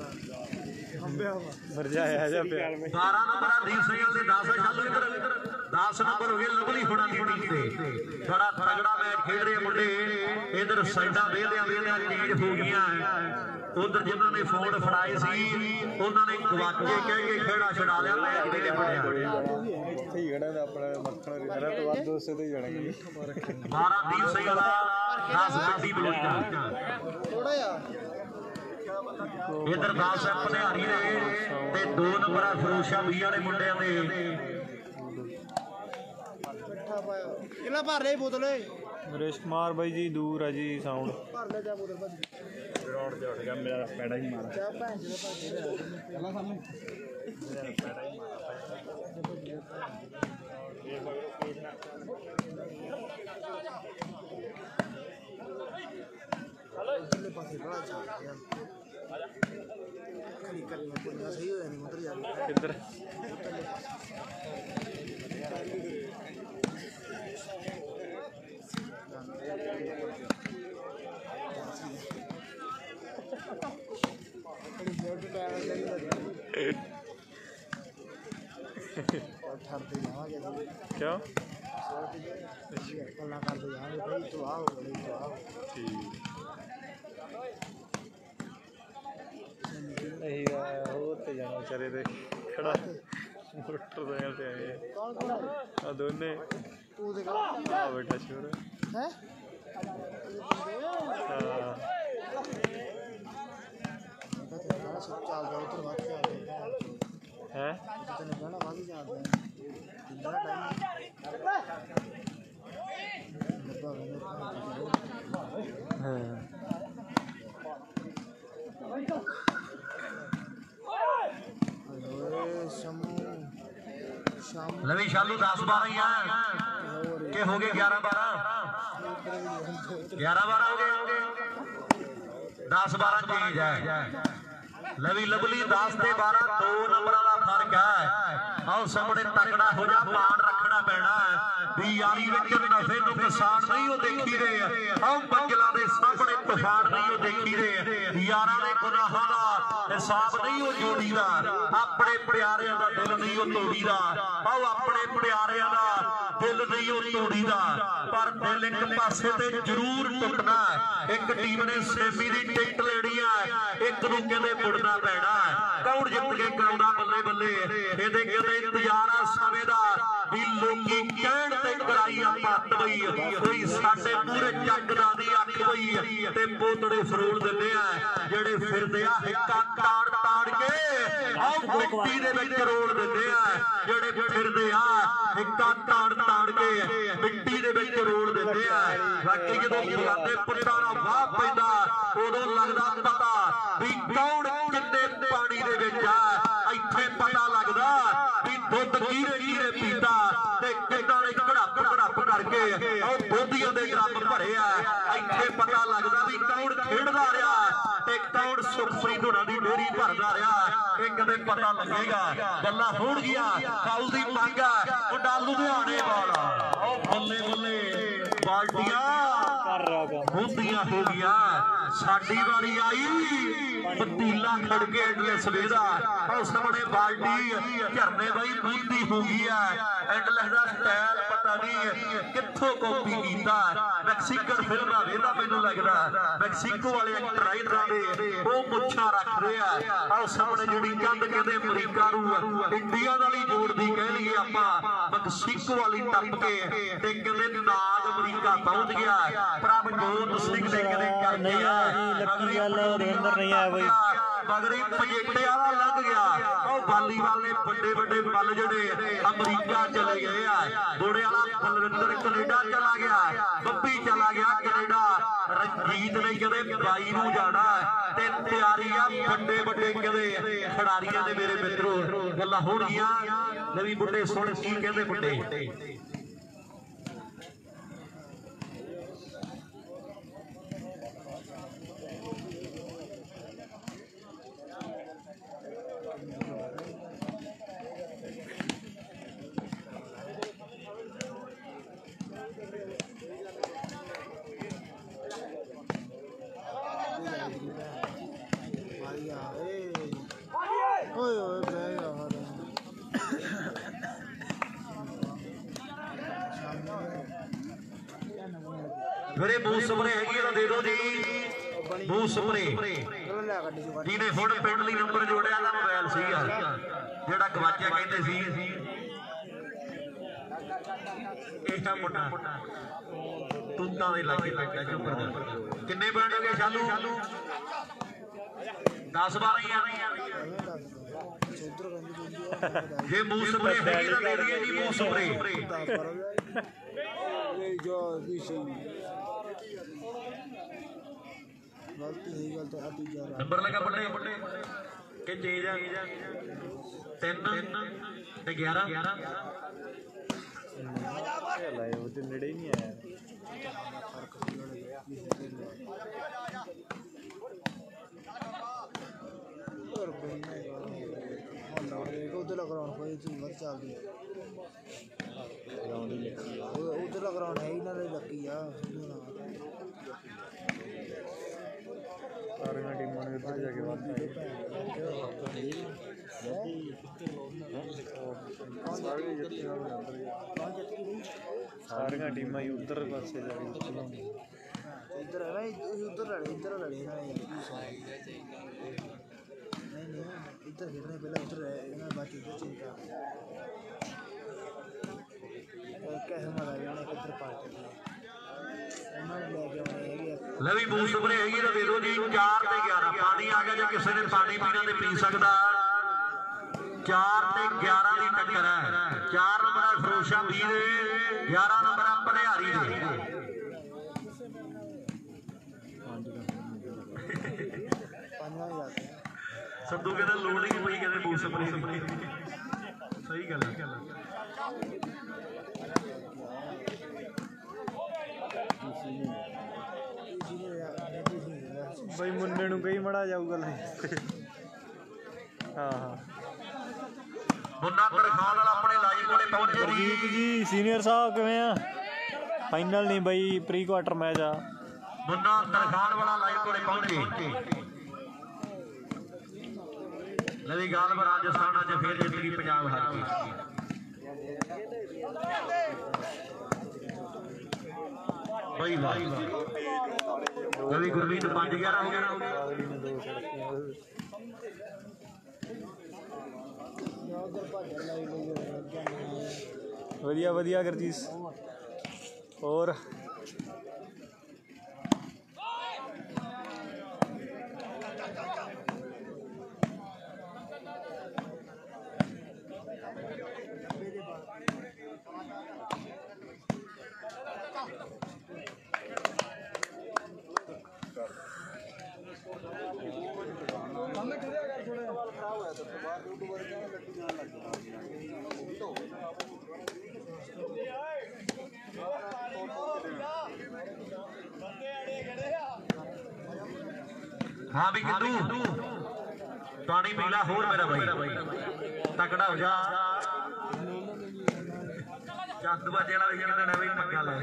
Speaker 4: ਹੰਬਿਆ ਵਾ
Speaker 2: ਮਰ ਜਾਇਆ ਜਾ ਪਿਆ।
Speaker 1: 12 ਨੰਬਰ ਆ ਦੀਪ ਸਿੰਘ ਦੇ। 10 ਚੱਲ ਇੱਧਰ 10 ਨੰਬਰ ਹੋ ਗਏ ਲਵਲੀ ਹੋਣਾ ਦੀ ਟੀਮ ਤੇ। ਬੜਾ ਤਗੜਾ ਮੈਚ ਖੇਡ ਰਹੇ ਮੁੰਡੇ। ਇਧਰ ਸਾਈਡਾਂ ਵੇਹਦਿਆਂ ਵੇਹਦਿਆਂ ਚੇਂਜ ਹੋ ਗਈਆਂ। ਉਧਰ ਜਿਨ੍ਹਾਂ ਨੇ ਫੋਨ ਫੜਾਏ ਸੀ, ਉਹਨਾਂ ਨੇ ਗਵਾਚੇ ਕਹਿ ਕੇ ਖੇੜਾ ਛਡਾ ਲਿਆ, ਮੈਚ ਦੇ ਕੇ
Speaker 3: ਇੱਥੇ ਹੀ ਖੜਾ ਤਾਂ ਆਪਣਾ ਮੱਖਣ ਰਿਹਰਾ ਤੋਂ ਵੱਧ 200 ਤੇ ਜਾਣਗੇ
Speaker 1: 12 ਦੀਪ ਸਿੰਘ ਦਾ 10 ਗੱਡੀ ਬਲੋਚਾ।
Speaker 4: ਥੋੜਾ ਜਿਹਾ
Speaker 1: ਇਧਰ 10 ਹੈ ਭਨਿਆਰੀ ਦੇ ਤੇ 2 ਨੰਬਰ ਆ ਫਰੂਸ਼ਾ ਵੀ ਵਾਲੇ ਮੁੰਡਿਆਂ ਦੇ।
Speaker 4: ਪਾਇਆ ਕਿੰਨਾ ਭਰ ਰਹੀ ਬੋਤਲ ਏ
Speaker 2: ਨਰੇਸ਼ ਕੁਮਾਰ ਬਾਈ ਜੀ ਦੂਰ ਆ ਜੀ ਸਾਊਂਡ
Speaker 4: ਭਰ ਲੈ ਜਾ ਬੋਤਲ ਭਾਜੀ
Speaker 3: ਰੋਡ ਤੇ ਉੱਠ ਗਿਆ ਮੇਰਾ ਪੈੜਾ ਹੀ ਮਾਰਾ
Speaker 4: ਚਾਹ ਭੈਣ ਜੀ ਦਾ ਭਾਜੀ ਦਾ ਪਹਿਲਾਂ ਸਾਹਮਣੇ ਇਧਰਲੇ ਪਾਸੇ ਬੜਾ ਚੱਲ ਰਿਹਾ ਖਰੀ ਕਰੀ ਪੁੰਨਾ ਸਹੀ ਹੋ ਜਾਣੀ ਉਧਰ ਜਾ ਕੇ
Speaker 2: ਕਿੱਧਰ
Speaker 4: ਜਾਵਾਂਗੇ
Speaker 2: ਕਿਉਂ
Speaker 4: ਗੱਲਾਂ ਕਰਦੇ ਜਾਵਾਂਗੇ ਭਾਈ ਤੂੰ ਆਹ ਹੋ ਤੂੰ ਆਹ
Speaker 2: ਠੀਕ ਨਹੀਂ ਆ ਹੋਰ ਤੇ ਜਾਣਾ ਵਿਚਾਰੇ ਤੇ ਖੜਾ। ਮੋਟਰਸਾਈਕਲ ਤੇ ਆਏ ਆ। ਦੋਨੇ।
Speaker 4: ਤੂੰ ਦੇ
Speaker 2: ਆ ਬੇਟਾ ਸ਼ੋਰ।
Speaker 4: ਹੈ?
Speaker 2: ਹਾਂ।
Speaker 1: ਲਵੀ ਸ਼ਾਲੂ 10 12 ਹੀ ਆ ਕਿ ਹੋ ਗਏ 11 12 11 12 ਹੋ ਗਏ 10 12 ਚੇਂਜ ਹੈ ਲਵੀ ਲਵਲੀ 10 ਤੇ 12 ਹੈ। ਆਓ ਸਾਹਮਣੇ ਤਕੜਾ ਹੋ ਜਾ, ਮਾਣ ਰੱਖਣਾ ਪੈਣਾ ਵੀ ਯਾਰੀ ਵਿੱਚ ਨਫੇ ਨੂੰ ਕਿਸਾਨ ਨਹੀਂ ਉਹ ਦੇਖੀ ਦੇ ਆਓ ਮੰਗਲਾਂ ਦੇ ਸਾਹਮਣੇ ਤੂਫਾਨ ਨਹੀਂ ਉਹ ਦੇਖੀ ਦੇ ਯਾਰਾਂ ਦੇ ਗੁਨਾਹਾਂ ਦਾ ਹਿਸਾਬ ਨਹੀਂ ਉਹ ਜੋੜੀਦਾ। ਆਪਣੇ ਪਿਆਰਿਆਂ ਦਾ ਦਿਲ ਨਹੀਂ ਉਹ ਤੋੜੀਦਾ। ਆਓ ਆਪਣੇ ਪਿਆਰਿਆਂ ਦਾ ਦਿਲ ਨਹੀਂ ਉਹ ਤੋੜੀਦਾ। ਪਰ ਦਿਲ ਇੱਕ ਪਾਸੇ ਤੇ ਜ਼ਰੂਰ ਟੁੱਟਣਾ ਇੱਕ ਟੀਮ ਨੇ ਸੇਮੀ ਦੀ ਟਿਕਟ ਲੈਣੀ ਹੈ। ਇੱਕ ਨੂੰ ਕਹਿੰਦੇ ਮੁੜਨਾ ਪੈਣਾ ਕੌਣ ਜਿੱਤ ਕੇ ਕਰਾਉਂਦਾ? ਬੱਲੇ ਬੱਲੇ ਇਹਦੇ ਕਹਿੰਦੇ ਇੰਤਜ਼ਾਰ ਸਮੇਂ ਦਾ ਵੀ ਲੋਕੀ ਕਹਿਣ ਤੇ ਕਰਾਈ ਆ ਪੱਤ ਕੋਈ ਸਾਡੇ ਪੂਰੇ ਜੱਗ ਦਾ ਦੀ ਅੱਖ ਬਈ, ਤੇ ਪੋਤੜੇ ਫਰੋਲ ਦਿੰਦੇ ਆ, ਜਿਹੜੇ ਫਿਰਦੇ ਆ ਹਿੱਕਾ ਤਾੜ ਤਾੜ ਕੇ, ਆਹ ਮਿੱਟੀ ਦੇ ਵਿੱਚ ਰੋਲ ਦਿੰਦੇ ਆ, ਜਿਹੜੇ ਫਿਰਦੇ ਆ ਹਿੱਕਾ ਤਾੜ ਤਾੜ ਕੇ, ਮਿੱਟੀ ਦੇ ਵਿੱਚ ਰੋਲ ਦਿੰਦੇ ਆ। ਬਾਕੀ ਜਦੋਂ ਬੁਲਾਉਂਦੇ, ਪੁੱਤਾਂ ਦਾ ਵਾਹ ਪੈਂਦਾ ਉਦੋਂ ਲੱਗਦਾ ਪਤਾ ਵੀ ਕੌਣ ਕਿੰਨੇ ਪਾਣੀ ਦੇ ਵਿੱਚ ਆ ਇੱਥੇ ਪਤਾ ਲੱਗਦਾ ਵੀ ਦੁੱਧ ਕੀਰੇ ਕੀਰੇ ਪੀਤਾ ਤੇ ਕਿੱਦਾਂ ਦੇ ਘੜੱਪ ਘੜੱਪ ਕਰਕੇ ਉਹ ਦੁੱਧੀਆਂ ਦੇ ਗਰਮ ਭਰੇ ਆ ਇੱਥੇ ਪਤਾ ਲੱਗਦਾ ਵੀ ਕੌਣ ਖੇਡਦਾ ਰਿਹਾ ਤੇ ਕੌਣ ਸੁਖਪ੍ਰੀਤ ਹੋਣਾ ਦੀ ਡੇਰੀ ਭਰਦਾ ਰਿਹਾ। ਇਹ ਕਦੇ ਪਤਾ ਲੱਗੇਗਾ। ਗੱਲਾਂ ਹੋਣਗੀਆਂ। ਕਾਲ ਦੀ ਮੰਗ ਆ। ਮੁੰਡਾ ਲੁਧਿਆਣੇ ਵਾਲਾ। ਬੱਲੇ ਬੱਲੇ ਬਾਲਟੀਆਂ।
Speaker 2: ਕਰ
Speaker 1: ਹੋ ਗਿਆ ਸਾਡੀ ਵਾਰੀ ਆਈ। ਪਤੀਲਾ ਖੜ ਕੇ ਐਂਡਲੇ ਸਵੇਦਾ ਉਹ ਸਾਹਮਣੇ ਬਾਲਟੀ ਝਰਨੇ ਬਾਈ ਬੁੰਦੀ ਹੋ ਗਈ ਆ। ਐਂਡਲੇ ਦਾ ਸਟਾਈਲ ਪਤਾ ਨਹੀਂ ਕਿੱਥੋਂ ਕਾਪੀ ਕੀਤਾ। ਮੈਕਸੀਕਨ ਫਿਲਮਾਂ ਵੇਦਾ ਮੈਨੂੰ ਲੱਗਦਾ। ਮੈਕਸੀਕੋ ਵਾਲੇ ਐਕਟਰ ਇਧਰਾਂ ਦੇ। ਉਹ ਮੁੱਛਾਂ ਰੱਖਦੇ ਰਹੇ ਆ। ਆਹ ਸਾਹਮਣੇ ਜਿਹੜੀ ਕੰਧ ਕਹਿੰਦੇ ਅਮਰੀਕਾ ਨੂੰ ਇੰਡੀਆ ਨਾਲ ਜੋੜਦੀ ਕਹਿ ਲਈਏ ਆਪਾਂ, ਮੈਕਸੀਕੋ ਵਾਲੀ ਟੱਪ ਕੇ ਤੇ ਕਹਿੰਦੇ ਨਾਗ ਅਮਰੀਕਾ ਪਹੁੰਚ ਗਿਆ। ਪ੍ਰਭਜੋਤ ਸਿੰਘ ਨੇ ਕਹਿੰਦੇ ਕਰ
Speaker 2: ਨਹੀਂ ਲੱਕੀ ਗੱਲ ਰਵਿੰਦਰ ਨਹੀਂ ਆਇਆ ਬਈ।
Speaker 1: ਮਗਰੀ ਪਜੇਟੇ ਵਾਲਾ ਲੰਘ ਗਿਆ। ਉਹ ਵਾਲੀਬਾਲ ਦੇ ਵੱਡੇ ਵੱਡੇ ਬੱਲ ਜਿਹੜੇ ਅਮਰੀਕਾ ਚਲੇ ਗਏ ਆ ਗੋੜੇ ਵਾਲਾ ਬਲਵਿੰਦਰ ਕੈਨੇਡਾ ਚਲਾ ਗਿਆ ਬੱਬੀ ਚਲਾ ਗਿਆ ਕੈਨੇਡਾ। ਰਣਜੀਤ ਨੇ ਕਹਿੰਦੇ ਬਾਈ ਨੂੰ ਜਾਣਾ ਤੇ ਤਿਆਰੀ ਆ ਵੱਡੇ ਵੱਡੇ ਕਹਿੰਦੇ ਖਿਡਾਰੀਆਂ ਦੇ ਮੇਰੇ ਮਿੱਤਰੋ ਗੱਲਾਂ ਹੋਣਗੀਆਂ ਨਵੀਂ ਬੁੱਢੇ ਸੁਣ ਕੀ ਕਹਿੰਦੇ ਬੁੱਢੇ? ਮੇਰੇ ਬੂਸ ਸਪਰੇ ਹੈਗੀ ਆ ਤਾਂ ਦੇ ਦਿਓ ਜੀ। ਬੂਸ ਸਪਰੇ ਜਿਹਨੇ ਹੁਣ ਪਿੰਡ ਲਈ ਨੰਬਰ ਜੋੜਿਆ ਦਾ ਮੋਬਾਈਲ ਸੀਗਾ ਜਿਹੜਾ ਗਵਾਚਿਆ ਕਹਿੰਦੇ ਸੀ। ਇਹ ਤਾਂ ਮੁੰਡਾ। ਤੁੰਦਾਂ ਦੇ ਲਾਗੇ ਪੈਂਦਾ ਚੁੱਪਰ ਦਾ। ਕਿੰਨੇ ਪਿੰਡ ਹੋ ਗਏ ਸ਼ਾਲੂ? 10 12 ਹੀ ਆ।
Speaker 4: ਉਧਰ ਕਹਿੰਦੀ ਕਹਿੰਦੀ
Speaker 1: ਜੇ ਮੂੰਹ ਸਪਰੇ ਹੈਗੀ ਤਾਂ ਦੇ ਦਈਏ ਜੀ ਮੂੰਹ ਸਪਰੇ
Speaker 4: ਦੱਸ ਪਰ ਇਹ ਜੋ ਵੀ ਸੀ ਗਲਤੀ ਹੋਈ ਗੱਲ ਤਾਂ ਅਤੀ ਜਾ ਰਹਾ
Speaker 1: ਨੰਬਰ ਲਗਾ ਪੱਲੇ ਕਿ ਚੇਂਜ ਆ। 3 ਤੇ 11
Speaker 3: ਲਾਏ ਉਹ ਤੇ ਨੇੜੇ ਨਹੀਂ ਆਇਆ
Speaker 4: ਹੋਰ ਨਾ ਦੇਖ ਉਧਰ ਗਰਾਊਂਡ ਕੋਈ ਚੀਜ਼ ਵੱਧ ਚੱਲਦੀ ਹੈ
Speaker 3: ਗਰਾਊਂਡ ਹੀ ਲੱਗੀ ਆ
Speaker 4: ਉਧਰ ਹੈ ਹੀ ਨਾ ਦੇ ਲੱਗੀ ਆ।
Speaker 3: ਸਾਰੀਆਂ ਟੀਮਾਂ ਨੇ ਉੱਧਰ ਜਾ ਕੇ ਵੱਧ ਆਏ ਸਾਰੀਆਂ ਟੀਮਾਂ ਹੀ ਉੱਧਰ ਪਾਸੇ ਜਾ ਕੇ
Speaker 4: ਇੱਧਰ ਹੈ ਨਾ ਇਹ ਲੜੇ ਇੱਧਰ ਲੜੇ ਨਾ ਨਹੀਂ ਨਹੀਂ, ਇੱਧਰ ਖੇਡਣੇ ਪਹਿਲਾਂ ਉੱਧਰ ਇਹਨਾਂ ਬਾਅਦ ਉੱਧਰ ਚਿੰਤਾ ਕਹਿ ਮਾਰਾ ਜਾਣਾ ਕਿੱਧਰ ਪਾਰਟੀ ਲੈ
Speaker 1: ਵੀ ਮੂੰਹ ਸਪਰੇ ਹੈਗੀ ਤਾਂ ਦੇ ਦਿਓ ਜੀ 4 ਤੇ 11 ਪਾਣੀ ਆ ਗਿਆ ਜੇ ਕਿਸੇ ਨੇ ਪਾਣੀ ਪੀਣਾ ਤੇ ਪੀ ਸਕਦਾ। 4 ਤੇ 11 ਦੀ ਟੱਕਰ ਹੈ। 4 ਨੰਬਰ ਹੈ ਫਰੋਸ਼ਾ 20 ਦੇ 11 ਨੰਬਰ ਹੈ ਭਲਿਆਰੀ ਦੇ।
Speaker 4: ਪੰਜਵਾਂ
Speaker 1: ਕਹਿੰਦਾ ਲੋੜ ਨਹੀਂ ਪਈ, ਕਹਿੰਦੇ ਮੂੰਹ ਸਪਰੇ ਸਹੀ ਗੱਲ ਹੈ।
Speaker 3: ਬਈ ਮੁੰਡੇ ਨੂੰ ਕਈ ਮੜਾ ਜਾਊਗਾ ਲੈ ਹਾਂ ਹਾਂ।
Speaker 1: ਮੁੰਨਾ ਤਰਖਾਨ ਵਾਲਾ ਆਪਣੇ ਲਾਈਵ ਕੋਲੇ ਪਹੁੰਚੇ ਜੀ
Speaker 2: ਜੀ ਸੀਨੀਅਰ ਸਾਹਿਬ ਕਿਵੇਂ ਆ? ਫਾਈਨਲ ਨਹੀਂ ਬਈ ਪ੍ਰੀ ਕੁਆਟਰ ਮੈਚ ਆ।
Speaker 1: ਮੁੰਨਾ ਤਰਖਾਨ ਵਾਲਾ ਲਾਈਵ ਕੋਲੇ ਪਹੁੰਚੇ। ਲੈ ਵੀ ਗਾਲਬ ਰਾਜਸਥਾਨ ਅੱਜ ਫੇਰ ਜਿੱਤ ਗਈ ਪੰਜਾਬ ਹਾਰ ਗਈ। ਬਈ ਵਾਹ। ਲੈ ਗੁਰਮੀਤ 5 11 ਹੋ ਗਿਆ
Speaker 2: ਵਧੀਆ ਵਧੀਆ ਗੁਰਜੀਤ। ਹੋਰ?
Speaker 1: ਹਾਂ ਵੀ ਕਿੱਦੂ ਪਾਣੀ ਪੀ ਲੈ ਹੋਰ ਮੇਰਾ ਬਾਈ। ਤਕੜਾ ਹੋ ਜਾ। ਚੰਦ ਬਾਜੇ ਵਾਲਾ ਵੀ ਕਹਿੰਦਾ ਨਾ ਵੀ ਪੱਕਾ ਲੈ।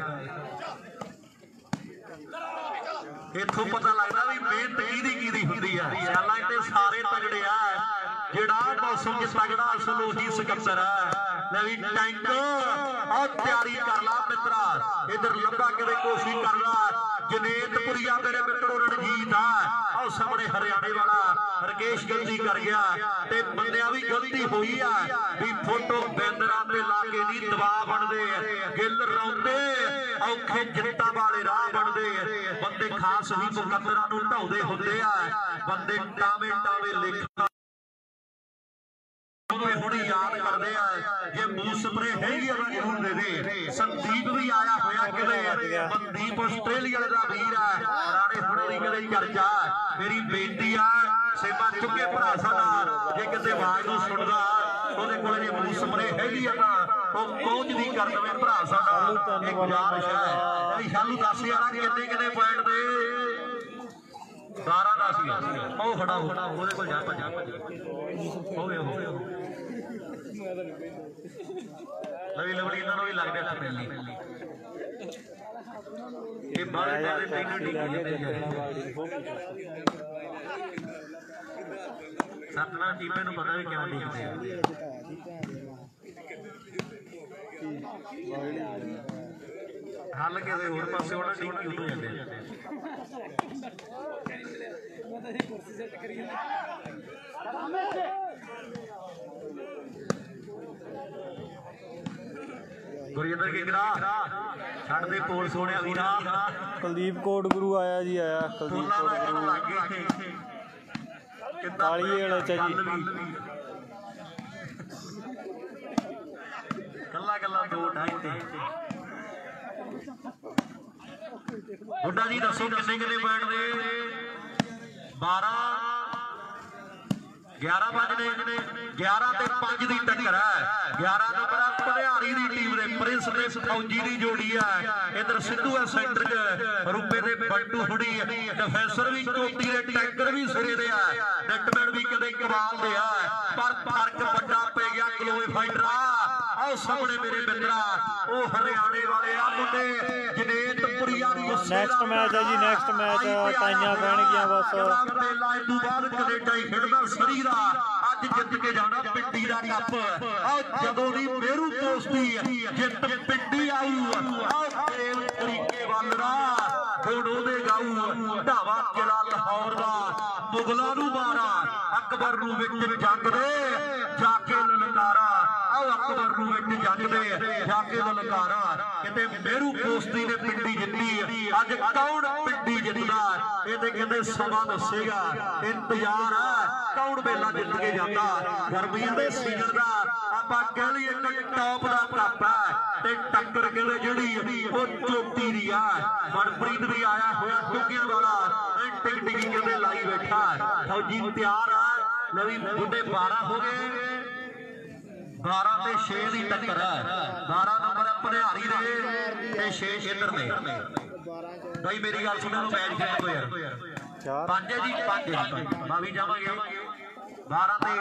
Speaker 1: ਇੱਥੋਂ ਪਤਾ ਲੱਗਦਾ ਵੀ ਮਿਹਨਤ ਕਿਹਦੀ ਕਿਹਦੀ ਹੁੰਦੀ ਆ। ਸਿਆਲਾਂ ਤੇ ਸਾਰੇ ਤਗੜੇ ਆ। ਜਿਹੜਾ ਮੌਸਮ 'ਚ ਤਗੜਾ ਅਸਲ ਉਹੀ ਸਕੱਤਰ ਆ। ਲੈ ਵੀ ਟੈਂਕ ਆ ਤਿਆਰੀ ਕਰ ਲਾ ਮਿੱਤਰਾ। ਇਧਰ ਲੱਗਾ ਕਿਤੇ ਕੋਸ਼ਿਸ਼ ਕਰ ਲਾ। ਜਨੇਤਪੁਰੀਆ ਮੇਰੇ ਮਿੱਤਰੋ ਰਣਜੀਤ ਆ। ਆਹ ਸਾਹਮਣੇ ਹਰਿਆਣੇ ਵਾਲਾ ਰਕੇਸ਼ ਗਲਤੀ ਕਰ ਗਿਆ ਤੇ ਬੰਦਿਆਂ ਵੀ ਗਲਤੀ ਹੋਈ ਆ ਵੀ ਫੋਟੋ ਬੈਨਰਾਂ ਤੇ ਲਾ ਕੇ ਨਹੀਂ ਦਬਾਅ ਬਣਦੇ, ਗਿੱਲ ਰੌਂਦੇ, ਔਖੇ ਜਿੱਤਾਂ ਵਾਲੇ ਰਾਹ ਬਣਦੇ। ਬੰਦੇ ਖਾਸ ਹੀ ਮੁਕੱਦਰਾਂ ਨੂੰ ਢਾਉਂਦੇ ਹੁੰਦੇ ਆ, ਬੰਦੇ ਟਾਵੇਂ ਟਾਵੇਂ ਲਿਖਾਂ ਉਹਨੂੰ ਇਹ ਹੁਣੇ ਯਾਦ ਕਰਦੇ ਆ, ਜੇ ਮੂੰਹ ਸਪਰੇ ਹੈਗੀ ਆ ਤਾਂ ਜ਼ਰੂਰ ਦੇ ਦੇ ਸੰਦੀਪ ਵੀ ਆਇਆ ਹੋਇਆ ਕਿਤੇ, ਮਨਦੀਪ ਆਸਟ੍ਰੇਲੀਆ ਦਾ ਵੀਰ ਆ, ਰਾਣੇ ਹੁਣੇ ਦੀ ਕਿਤੇ ਚਰਚਾ ਮੇਰੀ ਬੇਨਤੀ ਆ, ਸੇਵਾ ਚੁੱਕੇ ਭਰਾ ਸਾਡਾ, ਜੇ ਕਿਤੇ ਆਵਾਜ਼ ਨੂੰ ਸੁਣਦਾ, ਉਹਦੇ ਕੋਲੇ ਜੇ ਮੂੰਹ ਸਪਰੇ ਹੈਗੀ ਆ ਤਾਂ, ਉਹ ਪਹੁੰਚਦੀ ਕਰ ਦਵੇ ਭਰਾ ਸਾਡਾ, ਇਹ ਗੁਜ਼ਾਰਿਸ਼ ਹੈ ਜਿਹੜੀ ਸ਼ਾਲੂ ਦੱਸ ਯਾਰਾਂ ਕਿੰਨੇ ਕਿੰਨੇ ਪੁਆਇੰਟ ਦੇ 12 ਦਾ ਸੀ ਉਹ ਖੜਾ ਹੋ, ਉਹਦੇ ਕੋਲ ਜਾ ਭੱਜ। ਹੋ ਗਿਆ ਹੋ ਗਿਆ। ਲਵੀ ਲਵਲੀ ਇਹਨਾਂ ਨੂੰ ਵੀ ਲੱਗਦਾ ਇੱਥੇ ਪਹਿਲੀ ਇਹ ਬਾਹਰ ਬਾਹਰ ਤੈਨੂੰ ਜਾਂਦੇ ਸਤਨਾ ਚੀਪੇ ਨੂੰ ਪਤਾ ਵੀ ਕਿਉਂ ਡਿੱਗਦੇ ਆ।
Speaker 4: ਇਹ
Speaker 1: ਹੱਲ ਕਿਸੇ ਹੋਰ ਪਾਸੇ ਉਹਨਾਂ ਡਿੱਗੀ ਉਦੋਂ ਜਾਂਦੇ ਆ। ਗੁਰਜਿੰਦਰ ਕਿੰਗਰਾ ਛੱਡ ਦੇ ਪੋਲ ਸੋਹਣਿਆ ਵੀਰਾ
Speaker 2: ਕੁਲਦੀਪ ਕੋਟ ਗੁਰੂ ਆਇਆ ਜੀ ਆਇਆ ਕੁਲਦੀਪ ਕੋਟ ਗੁਰੂ। ਕਾਲੀ ਵਾਲਾ ਚ ਜੀ।
Speaker 1: ਕੱਲਾ ਕੱਲਾ ਦੋ ਢਾਈ ਤੇ। ਬੁੱਢਾ ਜੀ ਦੱਸੋ ਕਿੰਨੇ ਕਿੰਨੇ ਪੁਆਇੰਟ ਦੇ 12 11 ਵਜੇ ਨੇ 11 ਤੇ 5 ਦੀ ਟੱਕਰ ਹੈ। 11 ਨੰਬਰ ਆ ਭਲਿਆਰੀ ਦੀ ਟੀਮ ਦੇ ਪ੍ਰਿੰਸ ਤੇ ਫੌਜੀ ਦੀ ਜੋੜੀ ਹੈ। ਇਧਰ ਸਿੱਧੂ ਹੈ ਸੈਂਟਰ 'ਚ ਰੂਪੇ ਦੇ ਬੰਟੂ ਹੁੜੀ ਡਿਫੈਂਸਰ ਵੀ ਚੋਟੀ ਦੇ ਟੈਂਕਰ ਵੀ ਸਿਰੇ ਦੇ ਆ ਨੈਟਮੈਨ ਵੀ ਕਦੇ ਕਮਾਲ ਦੇ ਆ ਪਰ ਫ਼ਰਕ ਵੱਡਾ ਪੈ ਗਿਆ ਗਲੋਏ ਫਾਈਟਰ ਆਓ ਸਾਹਮਣੇ ਮੇਰੇ ਮਿੱਤਰਾ ਉਹ ਹਰਿਆਣੇ ਵਾਲੇ ਆ ਮੁੰਡੇ ਜਨੇਤਪੁਰੀਆ ਦੀ
Speaker 2: Next match ਹੈ ਜੀ, next match ਟਾਈਆਂ ਪੈਣਗੀਆਂ ਬਸ।
Speaker 1: ਤੋਂ ਬਾਅਦ ਕੈਨੇਡਾ ਹੀ ਖੇਡਦਾ ਸਰੀ ਦਾ ਅੱਜ ਜਿੱਤ ਕੇ ਜਾਣਾ ਪਿੰਡੀ ਦਾ ਕੱਪ। ਆਹ ਜਦੋਂ ਦੀ ਮੇਰੂ ਦੋਸਤੀ ਜਿੱਤ ਪਿੰਡੀ ਆਈ ਆਹ ਤੇਲ ਤਰੀਕੇ ਵੱਲ ਦਾ ਹੁਣ ਉਹਦੇ ਗਾਊ ਢਾਵਾ ਕਿਲਾ ਲਾਹੌਰ ਦਾ। ਮੁਗਲਾਂ ਨੂੰ ਮਾਰਾ, ਅਕਬਰ ਨੂੰ ਵਿੱਚ ਜੰਗ ਦੇ ਜਾ ਕੇ ਲਲਕਾਰਾ ਆਹ ਅਕਬਰ ਨੂੰ ਵਿੱਚ ਜੰਗ ਦੇ ਜਾ ਕੇ ਲਲਕਾਰਾ। ਕਿਤੇ ਮੇਰੂ ਦੋਸਤੀ ਨੇ ਪਿੰਡੀ ਜਿੱਤੀ, ਅੱਜ ਕੌਣ ਪਿੰਡੀ ਜਿੱਤਦਾ? ਇਹ ਤੇ ਕਹਿੰਦੇ ਸਮਾਂ ਦੱਸੇਗਾ, ਇੰਤਜ਼ਾਰ ਹੈ ਕੌਣ ਮੇਲਾ ਜਿੱਤ ਕੇ ਜਾਂਦਾ? ਗਰਮੀਆਂ ਦੇ ਸੀਜ਼ਨ ਦਾ, ਆਪਾਂ ਕਹਿ ਲਈਏ ਇੱਕ ਟੌਪ ਦਾ ਕੱਪ ਹੈ ਤੇ ਟੱਕਰ ਕਹਿੰਦੇ ਜਿਹੜੀ ਉਹ ਚੋਟੀ ਦੀ ਆ, ਮਨਪ੍ਰੀਤ ਵੀ ਆਇਆ ਹੋਇਆ ਟੁੱਕਿਆਂ ਵਾਲਾ ਟਿਕ ਟਿਕੀ ਕਹਿੰਦੇ ਲਾਈ ਬੈਠਾ। ਫੌਜੀ ਤਿਆਰ ਆ। ਨਵੀਂ ਬੁੱਢੇ 12 ਹੋ ਗਏ। 12 ਤੇ 6 ਦੀ ਟੱਕਰ ਹੈ 12 ਨੰਬਰ ਭਨਿਆਰੀ ਦੇ ਤੇ 6 ਇੱਧਰ ਨੇ। ਭਾਈ ਮੇਰੀ ਗੱਲ ਸੁਣੋ ਮੈਚ ਖੇਡ ਦੋ ਯਾਰ। ਪੰਜ ਜੀ ਪੰਜ ਹੈ ਜੀ। ਮੈਂ ਵੀ ਜਾਵਾਂਗੇ। 12 ਤੇ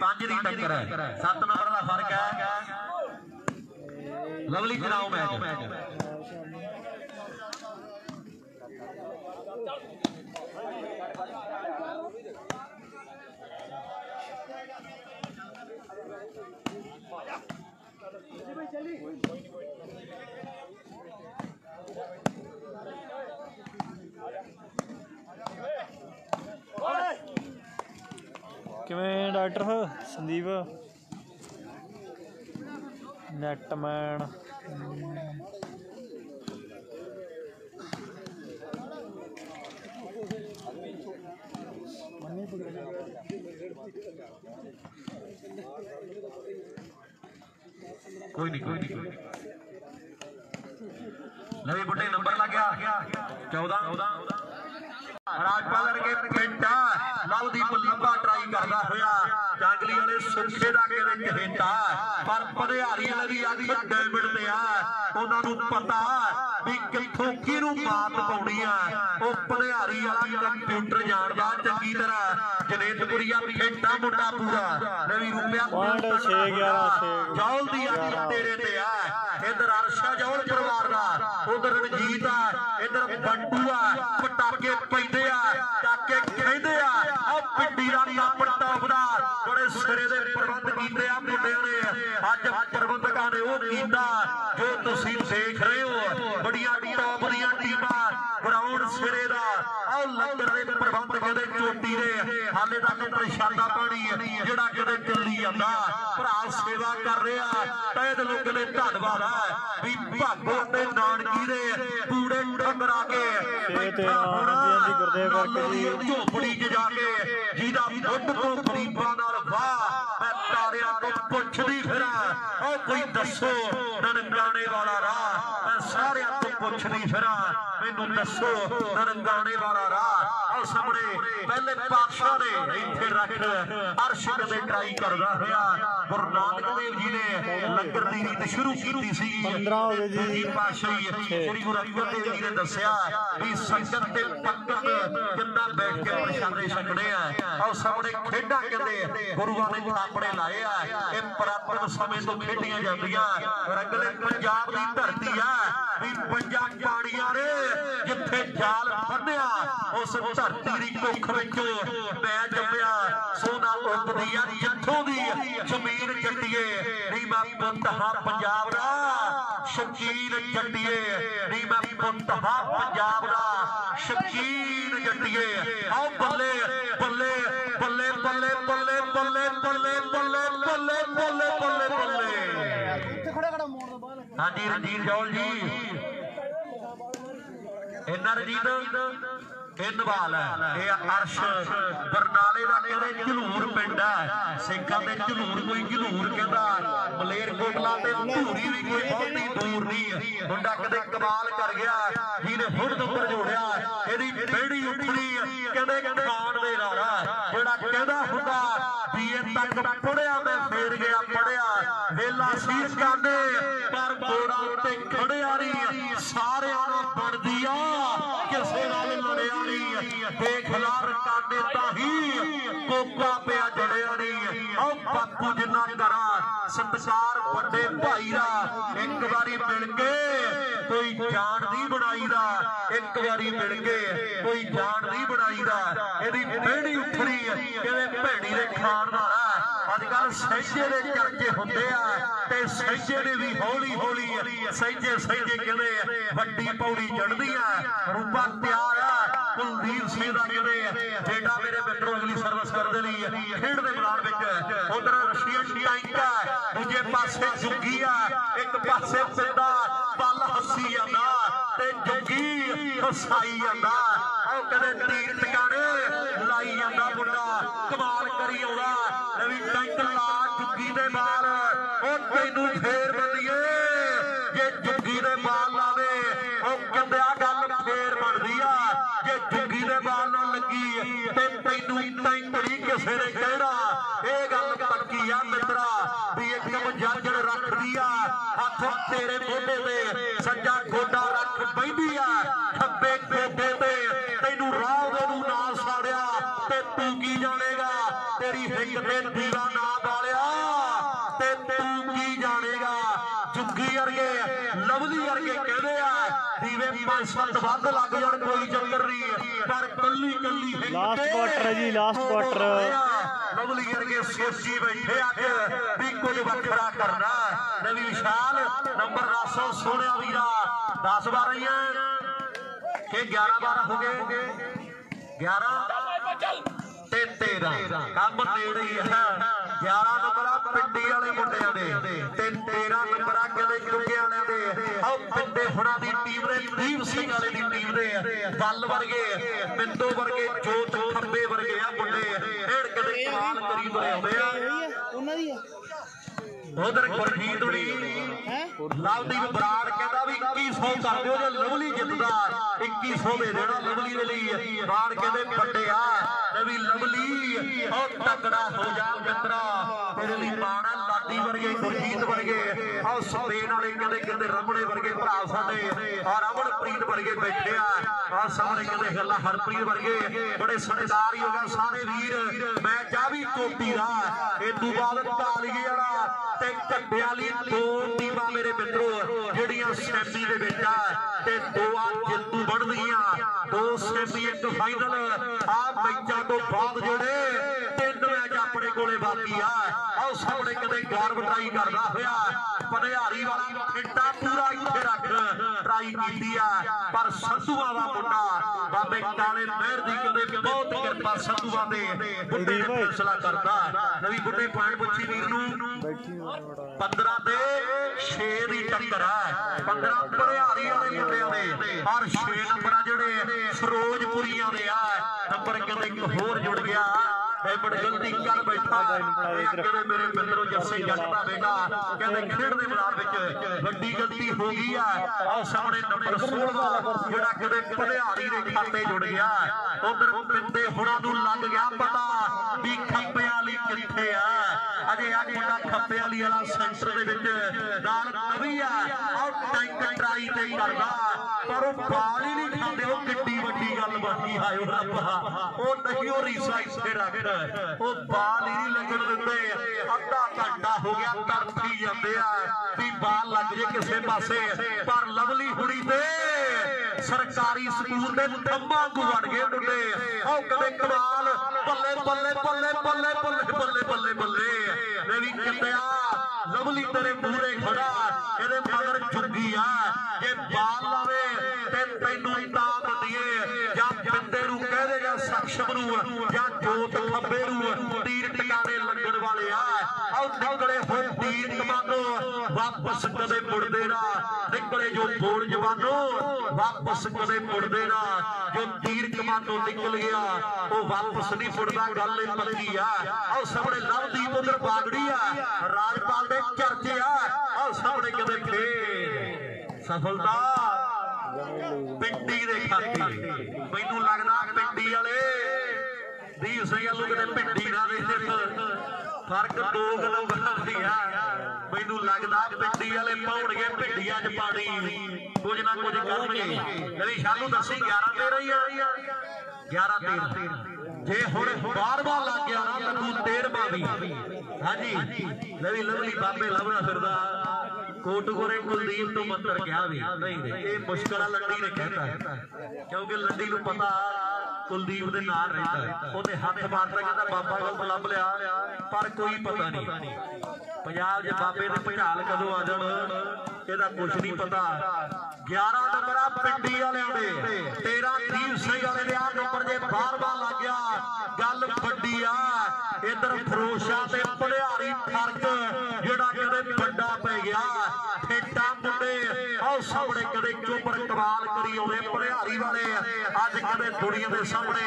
Speaker 1: 5 ਦੀ ਟੱਕਰ ਹੈ 7 ਨੰਬਰ ਦਾ ਫ਼ਰਕ ਹੈ ਲਵਲੀ ਚਲਾਓ ਮੈਚ।
Speaker 2: ਕਿਵੇਂ ਡਾਕਟਰ ਸੰਦੀਪ? ਨੈਟਮੈਨ।
Speaker 1: ਕੋਈ ਨਹੀਂ ਕੋਈ ਨਹੀਂ ਕੋਈ ਬੁੱਢੇ ਨੰਬਰ ਲੱਗ ਗਿਆ। 14 ਰਾਜਪਾਲ ਵਰਗੇ ਪਿੰਡ ਲਵਦੀਪ ਲੰਬਾ ਟਰਾਈ ਕਰਦਾ ਹੋਇਆ। ਜਾਂਗਲੀ ਵਾਲੇ ਸੁੱਖੇ ਦਾ ਕਿਹੜੇ ਚਹੇਤਾ ਪਰ ਭਰਿਆਰੀ ਵਾਲੇ ਅੱਖ ਡੈਮਿਡ ਤੇ ਆ। ਉਹਨਾਂ ਨੂੰ ਪਤਾ ਵੀ ਕਿੱਥੋਂ ਕਿਹਨੂੰ ਮਾਤ ਪਾਉਣੀ ਆ। ਉਹ ਭਰਿਆਰੀ ਵਾਲਾ ਕੰਪਿਊਟਰ ਜਾਣਦਾ ਖੇਡਾਂ ਮੁੰਡਾ ਪੂਰਾ। ਨਵੀਂ ਰੁਪਿਆ
Speaker 2: ਛੇ ਗਿਆਰਾਂ, ਛੇ।
Speaker 1: ਜੌਲ ਦੀ ਅੱਖ ਤੇਰੇ ਤੇ ਆ। ਇਧਰ ਅਰਸ਼ਾ ਜੌਲ ਪਰਿਵਾਰ ਦਾ। ਉਧਰ ਰਣਜੀਤ ਆ ਇਧਰ ਬੰਟੂ ਆ। ਪਟਾਕੇ ਪੈਂਦੇ ਆ ਟਾਕੇ ਕਹਿੰਦੇ ਆ। ਆ ਪਿੰਡੀ ਦਾ ਕੱਪ ਟੌਪ ਦਾ ਬੜੇ ਸਿਰੇ ਦੇ ਪ੍ਰਬੰਧ ਕੀਤੇ ਆ ਮੁੰਡਿਆਂ ਨੇ। ਅੱਜ ਪ੍ਰਬੰਧਕਾਂ ਨੇ ਉਹ ਕੀਤਾ ਜੋ ਤੁਸੀਂ ਦੇਖ ਰਹੇ ਹੋ। ਬੜੀਆਂ ਟੌਪ ਦੀਆਂ ਟੀਮਾਂ ਗਰਾਊਂਡ ਸਿਰੇ ਦਾ। ਆਹ ਲੰਗਰ ਦੇ ਪ੍ਰਬੰਧ ਕਹਿੰਦੇ ਚੋਟੀ ਦੇ ਹਾਲੇ ਤੱਕ ਪ੍ਰਸ਼ਾਦਾ ਪਾਣੀ ਜਿਹੜਾ ਕਿਤੇ ਚੱਲੀ ਜਾਂਦਾ ਭਰਾ ਸੇਵਾ ਕਰ ਰਿਹਾ ਤੈ ਦਿਲੋਂ ਕਿਤੇ ਧੰਨਵਾਦ ਹੈ ਵੀ ਭਾਗੋ ਤੇ ਨਾਨਕੀ ਦੇ ਪੂੜੇ ਠੰਗਰਾ ਕੇ
Speaker 2: ਨੌ, ਗੁਰਦੇਵ ਵਰਕ ਜੀ।
Speaker 1: ਝੋਪੜੀ 'ਚ ਜਾ ਕੇ ਜਿਹਦਾ ਮੁੱਢ ਤੋਂ ਗਰੀਬਾਂ ਨਾਲ ਵਾਹ ਮੈਂ ਤਾਰਿਆਂ ਤੋਂ ਪੁੱਛਦੀ ਫਿਰਾਂ। ਉਹ ਕੋਈ ਦੱਸੋ ਨਨਕਾਣੇ ਵਾਲਾ ਰਾਹ ਮੈਂ ਸਾਰਿਆਂ ਤੋਂ ਪੁੱਛਦੀ ਫਿਰਾਂ। ਮੈਨੂੰ ਦੱਸੋ ਨਨਕਾਣੇ ਵਾਲਾ ਰਾਹ ਆਹ ਸਾਹਮਣੇ ਪਹਿਲੇ ਪਾਤਸ਼ਾਹ ਨੇ ਇੱਥੇ ਰੱਖ ਅਰਸ਼ ਕਦੇ ਟਰਾਈ ਕਰਦਾ ਹੋਇਆ। ਗੁਰੂ ਨਾਨਕ ਦੇਵ ਜੀ ਨੇ ਲੰਗਰ ਦੀ ਰੀਤ ਸ਼ੁਰੂ ਕੀਤੀ ਸੀ।
Speaker 2: 15 ਹੋ ਗਏ ਜੀ।
Speaker 1: ਦੂਜੀ ਪਾਤਸ਼ਾਹੀ ਸ੍ਰੀ ਗੁਰੂ ਅਰਜਨ ਦੇਵ ਜੀ ਨੇ ਦੱਸਿਆ ਵੀ ਸੰਗਤ ਤੇ ਪੰਗਤ ਕਿੰਨਾ ਬੈਠ ਕੇ ਪ੍ਰਸ਼ਾਦੇ ਛਕਣੇ ਆ। ਆਹ ਸਾਹਮਣੇ ਖੇਡਾਂ ਕਹਿੰਦੇ ਗੁਰੂਆਂ ਨੇ ਥਾਪੜੇ ਲਾਏ ਆ। ਇਹ ਪੁਰਾਤਨ ਸਮੇਂ ਤੋਂ ਖੇਡੀਆਂ ਜਾਂਦੀਆਂ। ਰੰਗਲੇ ਪੰਜਾਬ ਦੀ ਧਰਤੀ ਆ। ਵੀ ਪੰਜਾਂ ਪਾਣੀਆਂ ਨੇ ਜਿੱਥੇ ਜਾਲ ਫੰਨਿਆ ਉਸ ਧਰਤੀ ਦੀ ਕੁੱਖ ਵਿੱਚ ਮੈਂ ਜੰਮਿਆ ਸੋਨਾ ਉੱਗਦੀ ਆ ਜਿੱਥੋਂ ਦੀ ਜ਼ਮੀਨ ਜੱਟੀਏ ਨਹੀਂ ਮੈਂ ਪੁੱਤ ਹਾਂ ਪੰਜਾਬ ਦਾ ਸ਼ਕੀਨ ਜੱਟੀਏ ਨਹੀਂ ਮੈਂ ਪੁੱਤ ਹਾਂ ਪੰਜਾਬ ਦਾ ਸ਼ਕੀਨ ਜੱਟੀਏ ਆਓ ਬੱਲੇ ਬੱਲੇ ਬੱਲੇ ਬੱਲੇ ਬੱਲੇ ਬੱਲੇ ਬੱਲੇ ਬੱਲੇ ਬੱਲੇ ਬੱਲੇ ਬੱਲੇ ਬੱਲੇ ਹਾਂਜੀ ਰਣਜੀਤ ਜੌਲ ਜੀ ਇਹਨਾਂ ਰਣਜੀਤ ਇਹ ਨਵਾਲ ਹੈ। ਇਹ ਅਰਸ਼ ਬਰਨਾਲੇ ਦਾ ਕਹਿੰਦੇ ਝਲੂਰ ਪਿੰਡ ਹੈ। ਸਿੰਘਾਂ ਦੇ ਝਲੂਰ ਕੋਈ ਝਲੂਰ ਕਹਿੰਦਾ ਮਲੇਰਕੋਟਲਾ ਤੇ ਧੂਰੀ ਵੀ ਕੋਈ ਬਹੁਤੀ ਦੂਰ ਨਹੀਂ ਮੁੰਡਾ ਕਦੇ ਕਮਾਲ ਕਰ ਗਿਆ ਜਿਹਨੇ ਹੁਣ ਨੰਬਰ ਜੋੜਿਆ ਇਹਦੀ ਬੇੜੀ ਉੱਠਦੀ ਕਹਿੰਦੇ ਖਾਨ ਦੇ ਨਾਲ ਜਿਹੜਾ ਕਹਿੰਦਾ ਹੁੰਦਾ ਬੀਏ ਤੱਕ ਪੜਿਆ ਮੈਂ ਫੇਰ ਗਿਆ ਪੜਿਆ ਵੇਲਾ ਸੀਸ ਕਾਂਦੇ ਪਰ ਗੋੜਾ ਉੱਤੇ ਖੜਿਆ ਨਹੀਂ ਸਾਰਿਆਂ ਨਹੀਂ ਦੇਖ ਤਾਂ ਹੀ ਕੋਕਾ ਪਿਆ ਜੜਿਆ ਨਹੀਂ ਆਓ ਬਾਪੂ ਜਿੰਨਾ ਕਰਾਂ। ਸਤਿਕਾਰ ਵੱਡੇ ਭਾਈ ਦਾ। ਇੱਕ ਵਾਰੀ ਮਿਲ ਕੇ ਕੋਈ ਜਾਣ ਨਹੀਂ ਬਣਾਈਦਾ ਇੱਕ ਵਾਰੀ ਮਿਲ ਕੇ ਕੋਈ ਜਾਣ ਨਹੀਂ ਬਣਾਈਦਾ ਇਹਦੀ ਬੇੜੀ ਉੱਠਣੀ ਕਿਵੇਂ ਭੈਣੀ ਦੇ ਖਾਣ ਦਾ ਅੱਜ ਕੱਲ ਸਹਿਜੇ ਦੇ ਚਰਚੇ ਹੁੰਦੇ ਆ। ਤੇ ਸਹਿਜੇ ਦੇ ਵੀ ਹੌਲੀ ਹੌਲੀ ਸਹਿਜੇ ਸਹਿਜੇ ਕਹਿੰਦੇ ਵੱਡੀ ਪੌੜੀ ਚੜਦੀ ਆ। ਰੂਪਾ ਤਿਆਰ ਆ। ਕੁਲਦੀਪ ਸਿੰਘ ਦਾ ਕਹਿੰਦੇ ਬੇਟਾ ਮੇਰੇ ਮਿੱਤਰੋ, ਅਗਲੀ ਸਰਵਿਸ ਕਰਨ ਲਈ ਖੇਡ ਦੇ ਮੈਦਾਨ ਵਿੱਚ। ਉਧਰ ਰਸ਼ੀਅਨ ਟੈਂਕ ਦੂਜੇ ਪਾਸੇ ਜੁਗੀ ਆ। ਇੱਕ ਪਾਸੇ ਪਿੰਡਾ ਪੱਲ ਹੱਸੀ ਜਾਂਦਾ ਤੇ ਜੁਗੀ ਹਸਾਈ ਜਾਂਦਾ। ਉਹ ਕਹਿੰਦੇ ਤੀਰ ਟਿਕਾਣੇ ਲਾਈ ਜਾਂਦਾ ਮੁੰਡਾ ਕਮਾਲ ਕਰੀ ਆਉਂਦਾ ਰਵੀ ਟੈਂਕ ਲਾ ਜੁਗੀ ਦੇ ਬਾਲ ਉਹ ਤੈਨੂੰ ਫੇਰ ਬੰਦੀਏ ਜੇ ਜੁਗੀ ਦੇ ਬਾਲ ਲਾਵੇ ਉਹ ਕਹਿੰਦੇ ਆ ਗੱਲ ਫੇਰ ਬਣਦੀ ਆ ਜੇ ਜੁਗੀ ਦੇ ਬਾਲ ਨਾਲ ਲੱਗੀ ਤੇ ਤੈਨੂੰ ਕਿਸੇ ਨੇ ਕਹਿਣਾ ਇਹ ਗੱਲ ਪੱਕੀ ਆ ਮਿੱਤਰਾ। ਵੀ ਇੱਕ ਮਜਾਜਣ ਰੱਖਦੀ ਆ। ਹੱਥ ਤੇਰੇ ਮੋਢੇ ਤੇ ਸੱਜਾ ਗੋਡਾ ਰੱਖ ਬੈਂਦੀ ਆ ਖੱਬੇ ਗੋਡੇ ਤੇ ਤੈਨੂੰ ਰਾਹ ਦੇ ਨੂੰ ਨਾ ਸਾੜਿਆ ਤੇ ਤੂੰ ਕੀ ਜਾਣੇਗਾ ਤੇਰੀ ਹਿੱਕ ਤੇ ਦੀਵਾ ਨਾ ਬਾਲਿਆ ਤੇ ਤੂੰ ਕੀ ਜਾਣੇਗਾ ਜੁੱਗੀ ਵਰਗੇ ਲਵਲੀ ਵਰਗੇ ਕਹਿੰਦੇ ਆ ਦੀਵੇ ਪੰਜ ਸੱਤ ਵੱਧ ਲੱਗ ਜਾਣ ਕੋਈ ਚੱਕਰ ਨਹੀਂ ਪਰ ਕੱਲੀ ਕੱਲੀ ਹਿੱਕ
Speaker 2: Last
Speaker 1: ਤੇ
Speaker 2: quarter ਹੈ ਜੀ, last quarter।
Speaker 1: ਲਵਲੀ ਵਰਗੇ ਸੋਚੀ ਬੈਠੇ ਅੱਜ ਵੀ ਕੁਝ ਵੱਖਰਾ ਕਰਨਾ ਨਵੀਂ ਵਿਸ਼ਾਲ ਨੰਬਰ 10 ਸੋਹਣਿਆ ਵੀਰਾ 10 12 ਹੀ ਹੈ ਕਿ 11 12 ਹੋ ਗਏ 11 ਤੇ 13 ਕੰਮ ਨੇੜੇ ਹੀ ਹੈ 11 ਨੰਬਰ ਪਿੰਡੀ ਵਾਲੇ ਮੁੰਡਿਆਂ ਦੇ ਤੇ 13 ਨੰਬਰ ਆ ਕਹਿੰਦੇ ਚੁੱਕੇ ਵਾਲਿਆਂ ਦੇ। ਆਹ ਪਿੰਡੇ ਹੁਣਾਂ ਦੀ ਟੀਮ ਦੇ, ਦੀਪ ਸਿੰਘ ਵਾਲੇ ਦੀ ਟੀਮ ਦੇ। ਬੱਲ ਵਰਗੇ, ਪਿੰਡੋ ਵਰਗੇ, ਜੋਤ ਖੰਬੇ ਵਰਗੇ ਆ ਮੁੰਡੇ। ਖੇਡ ਕਦੇ ਕਮਾਲ ਕਰੀ ਬਰੇ ਹੁੰਦੇ ਆ।
Speaker 4: ਉਹਨਾਂ ਦੀ ਹੈ
Speaker 1: ਉਧਰ ਗੁਰਜੀਤ ਹੁਣੀ ਲਵਦੀਪ ਬਰਾੜ ਕਹਿੰਦਾ ਵੀ 2100 ਕਰ ਦਿਓ ਜੇ ਲਵਲੀ ਜਿੱਤਦਾ 2100 ਦੇ ਦੇਣਾ ਲਵਲੀ ਦੇ ਲਈ। ਬਰਾੜ ਕਹਿੰਦੇ ਵੱਡਿਆ ਨਵੀਂ ਲਵਲੀ, ਉਹ ਤਕੜਾ ਹੋ ਜਾ ਮਿੱਤਰਾ। ਤੇਰੇ ਲਈ ਲਾਡੀ ਵਰਗੇ, ਗੁਰਜੀਤ ਵਰਗੇ, ਆਹ ਸਪੇਨ ਵਾਲੇ ਕਹਿੰਦੇ ਕਹਿੰਦੇ ਰਮਣੇ ਵਰਗੇ ਭਰਾ ਸਾਡੇ ਆ ਰਮਨਪ੍ਰੀਤ ਵਰਗੇ ਬੈਠੇ ਆ ਆ ਸਾਹਮਣੇ ਕਹਿੰਦੇ ਗੱਲਾਂ ਹਰਪ੍ਰੀਤ ਵਰਗੇ, ਬੜੇ ਸਤਿਕਾਰ ਹੀ ਹੋ ਗਏ ਸਾਰੇ ਵੀਰ। ਮੈਂ ਚਾਹ ਵੀ ਚੋਟੀ ਦਾ, ਇਹ ਤੋਂ ਬਾਅਦ ਕਾਲੀਏ ਵਾਲਾ ਤੇ ਘੱਟੇ ਵਾਲੀ ਦੋ ਟੀਮਾਂ ਮੇਰੇ ਮਿੱਤਰੋ, ਜਿਹੜੀਆਂ ਸੈਮੀ ਦੇ ਵਿੱਚ ਆ, ਤੇ ਦੋ ਆ ਜੇਤੂ ਬਣਦੀਆਂ, ਦੋ ਸੈਮੀ ਇੱਕ ਫਾਈਨਲ ਆ ਮੈਚਾਂ ਤੋਂ ਬਾਅਦ ਜਿਹੜੇ ਤਿੰਨ ਮੈਚ ਆਪਣੇ ਕੋਲੇ ਬਾਕੀ ਆ। ਆਹ ਸਾਹਮਣੇ ਕਦੇ ਗੌਰਵ ਟਰਾਈ ਕਰਦਾ ਹੋਇਆ। ਪਨਿਹਾਰੀ ਵਾਲਾ ਫਿੱਟਾ ਪੂਰਾ ਇੱਥੇ ਰੱਖ। ਟਰਾਈ ਕੀਤੀ ਆ। ਪਰ ਸੰਧੂਆਂ ਦਾ ਮੁੰਡਾ, ਬਾਬੇ ਕਾਲੇ ਮਹਿਰ ਦੀ ਕਦੇ ਬਹੁਤ ਕਿਰਪਾ ਸੰਧੂਆਂ ਦੇ ਬੁੱਢੇ ਨੇ ਫੈਸਲਾ ਕਰਦਾ। ਨਵੀਂ ਬੁੱਢੇ ਪੁਆਇੰਟ ਪੁੱਛੀ ਵੀਰ ਨੂੰ। 15 ਤੇ 6 ਦੀ ਟੱਕਰ ਹੈ 15 ਭਰਿਆਰੀ ਵਾਲੇ ਮੁੰਡਿਆਂ ਦੇ। ਹਰ 6 ਨੰਬਰ ਜਿਹੜੇ ਫਿਰੋਜ਼ਪੁਰੀਆਂ ਦੇ ਆ। ਨੰਬਰ ਕਹਿੰਦੇ ਇੱਕ ਹੋਰ ਜੁੜ ਗਿਆ। ਇਹ ਗਲਤੀ ਕਰ ਬੈਠਾ। ਕਹਿੰਦੇ ਮੇਰੇ ਮਿੱਤਰੋ ਜੱਸੇ ਜੱਟ ਦਾ ਬੇਟਾ। ਕਹਿੰਦੇ ਖੇਡ ਦੇ ਮੈਦਾਨ ਵਿੱਚ ਵੱਡੀ ਗਲਤੀ ਹੋ ਗਈ ਆ। ਆਹ ਸਾਹਮਣੇ ਨੰਬਰ 16 ਜਿਹੜਾ ਕਦੇ ਭਰਿਆਰੀ ਦੇ ਖਾਤੇ ਜੁੜ ਗਿਆ। ਉਧਰ ਪਿੰਦੇ ਹੁਣਾਂ ਨੂੰ ਲੱਗ ਗਿਆ ਪਤਾ ਵੀ ਖੱਪੇ ਵਾਲੀ ਕਿੱਥੇ ਆ। ਅਜੇ ਆ ਮੁੰਡਾ ਖੱਪੇ ਵਾਲੀ ਵਾਲਾ ਸੈਂਟਰ ਦੇ ਵਿੱਚ ਨਾਲ ਨਵੀਂ ਆ। ਆਹ ਟੈਂਕ ਟਰਾਈ ਤੇ ਕਰਦਾ, ਪਰ ਉਹ ਬਾਲ ਹੀ ਨਹੀਂ ਬਾਕੀ ਹਾਇਓ ਰੱਬਾ ਉਹ ਨਹੀਂ ਉਹ ਰੀਸਾ ਇੱਥੇ ਰੱਖ ਉਹ ਬਾਲ ਹੀ ਨਹੀਂ ਲੱਗਣ ਦਿੰਦੇ। ਅੱਧਾ ਘੰਟਾ ਹੋ ਗਿਆ ਤਰਫੀ ਜਾਂਦੇ ਆ। ਵੀ ਬਾਲ ਲੱਗ ਜੇ ਕਿਸੇ ਪਾਸੇ। ਪਰ ਲਵਲੀ ਹੁਣੀ ਤੇ ਸਰਕਾਰੀ ਸਕੂਲ ਦੇ ਥੰਮਾਂ ਨੂੰ ਵੜ ਗਏ ਮੁੰਡੇ। ਉਹ ਕਦੇ ਕਮਾਲ ਬੱਲੇ ਬੱਲੇ ਬੱਲੇ ਬੱਲੇ ਬੱਲੇ ਬੱਲੇ ਬੱਲੇ ਬੱਲੇ ਮੈਂ ਵੀ ਕਿਤਿਆ ਲਵਲੀ ਤੇਰੇ ਮੂਹਰੇ ਖੜਾ। ਇਹਦੇ ਮਗਰ ਝੁੱਗੀ ਆ। ਜੇ ਬਾਲ ਲਾਵੇ ਤੇ ਤੈਨੂੰ ਤਾਂ ਦਈਏ ਜਾਂ ਬਿੰਦੇ ਨੂੰ ਕਹਿ ਦੇ ਜਾਂ ਸਖਸ਼ਮ ਜਾਂ ਜੋਤ ਖੱਬੇ ਨੂੰ ਤੀਰ ਟਿਕਾਣੇ ਲੱਗਣ ਵਾਲੇ ਆ। ਆਉ ਨਿਕਲੇ ਹੋਏ ਤੀਰ ਕਮਾਨੋ ਵਾਪਸ ਕਦੇ ਮੁੜਦੇ ਨਾ। ਨਿਕਲੇ ਜੋ ਬੋਲ ਜਵਾਨੋ, ਵਾਪਸ ਕਦੇ ਮੁੜਦੇ ਨਾ। ਜੋ ਤੀਰ ਕਮਾਨੋ ਨਿਕਲ ਗਿਆ, ਉਹ ਵਾਪਸ ਨਹੀਂ ਮੁੜਦਾ, ਗੱਲ ਇਹ ਪੱਕੀ ਆ। ਆਉ ਸਾਹਮਣੇ ਲਵਦੀਪ ਉਧਰ ਬਾਗੜੀ ਆ, ਰਾਜਪਾਲ ਦੇ ਚਰਚੇ ਆ। ਆਉ ਸਾਹਮਣੇ ਕਦੇ ਫੇਰ। ਸਫਲਤਾ। ਪਿੰਡੀ ਦੇ ਖਾਤੇ। ਮੈਨੂੰ ਲੱਗਦਾ ਪਿੰਡੀ ਵਾਲੇ ਦੀਪ ਸਿੰਘ ਵੱਲੋਂ ਕਿਤੇ ਪਿੰਡੀ ਨਾ ਦੇ ਫ਼ਰਕ ਦੋ ਨੰਬਰਾਂ ਦੀ ਆ। ਮੈਨੂੰ ਲੱਗਦਾ ਪਿੰਡੀ ਵਾਲੇ ਪਾਉਣਗੇ ਪਿੰਡੀਆਂ 'ਚ ਪਾਣੀ। ਕੁਝ ਨਾ ਕੁਝ ਕਰਨਗੇ। ਕਦੀ ਸ਼ਾਲੂ ਦੱਸੀ 11 13 ਹੀ ਆ। 11 13 ਜੇ ਹੁਣ 12ਵਾਂ ਲੱਗ ਗਿਆ ਨਾ, ਤੈਨੂੰ 13ਵਾਂ ਵੀ ਹਾਂਜੀ। ਲਵੀ ਲਵਲੀ ਬਾਬੇ ਲੱਭਣਾ ਫਿਰਦਾ। ਕੋਟ ਗੋਰੇ ਕੁਲਦੀਪ ਤੋਂ ਮੰਤਰ ਕਿਹਾ ਵੀ। ਨਹੀਂ ਇਹ ਮੁਸ਼ਕਲਾ ਲੰਡੀ ਨੇ ਕਹਿਤਾ। ਕਿਉਂਕਿ ਲੰਡੀ ਨੂੰ ਪਤਾ ਕੁਲਦੀਪ ਦੇ ਨਾਲ ਰਹਿੰਦਾ। ਉਹਨੇ ਹੱਥ ਮਾਰਦਾ ਕਹਿੰਦਾ, ਬਾਬਾ ਕੋਲ ਲੱਭ ਲਿਆ। ਪਰ ਕੋਈ ਪਤਾ ਨਹੀਂ। ਪੰਜਾਬ 'ਚ ਬਾਬੇ ਦੇ ਭੁਚਾਲ ਕਦੋਂ ਆ ਜਾਣ? ਇਹਦਾ ਕੁਝ ਨਹੀਂ ਪਤਾ। 11 ਨੰਬਰ ਆ ਪਿੰਡੀ ਵਾਲਿਆਂ ਦੇ 13 ਦੀਪ ਸਿੰਘ ਵਾਲੇ ਦੇ ਆ ਨੰਬਰ ਜੇ 12ਵਾਂ ਲੱਗ ਗਿਆ। ਗੱਲ ਵੱਡੀ ਆ, ਇਧਰ ਫਰੋਸ਼ਾ ਤੇ ਭਲਿਆਰੀ ਫ਼ਰਕ, ਜਿਹੜਾ ਕਦੇ ਵੱਡਾ ਪੈ ਗਿਆ। ਠੇਟਾ ਮੁੰਡੇ, ਆਹ ਸਾਹਮਣੇ ਕਦੇ ਚੋਪਰ ਕਮਾਲ ਕਰੀ ਆਉਂਦੇ ਭਲਿਆਰੀ ਵਾਲੇ। ਅੱਜ ਕਦੇ ਦੁਨੀਆ ਦੇ ਸਾਹਮਣੇ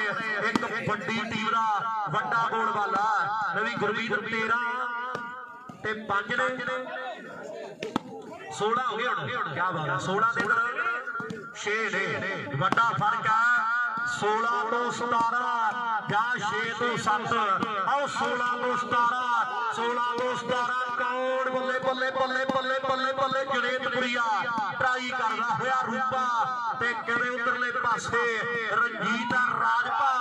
Speaker 1: ਇੱਕ ਵੱਡੀ ਟੀਮ ਦਾ ਵੱਡਾ ਗੋਲ ਵਾਲਾ ਨਵੀਂ ਗੁਰਮੀਤ 13 ਤੇ 5 ਨੇ। 16 ਹੋ ਗਏ ਹੁਣ। ਕੀ ਬਾਤ ਹੈ 16 ਦੇ ਅੰਦਰ 6 ਨੇ। ਵੱਡਾ ਫ਼ਰਕ ਆ 16 ਤੋਂ 17 ਜਾਂ 6 ਤੋਂ 7 ਆਓ 16 ਤੋਂ 17 16 ਤੋਂ 17 ਕੌਣ ਬੱਲੇ ਬੱਲੇ ਬੱਲੇ ਬੱਲੇ ਬੱਲੇ ਬੱਲੇ ਜਨੇਤਪੁਰੀਆ ਟਰਾਈ ਕਰਦਾ ਹੋਇਆ ਰੂਪਾ ਤੇ ਕਿਵੇਂ ਉਧਰਲੇ ਪਾਸੇ? ਰਣਜੀਤ ਰਾਜਪਾ।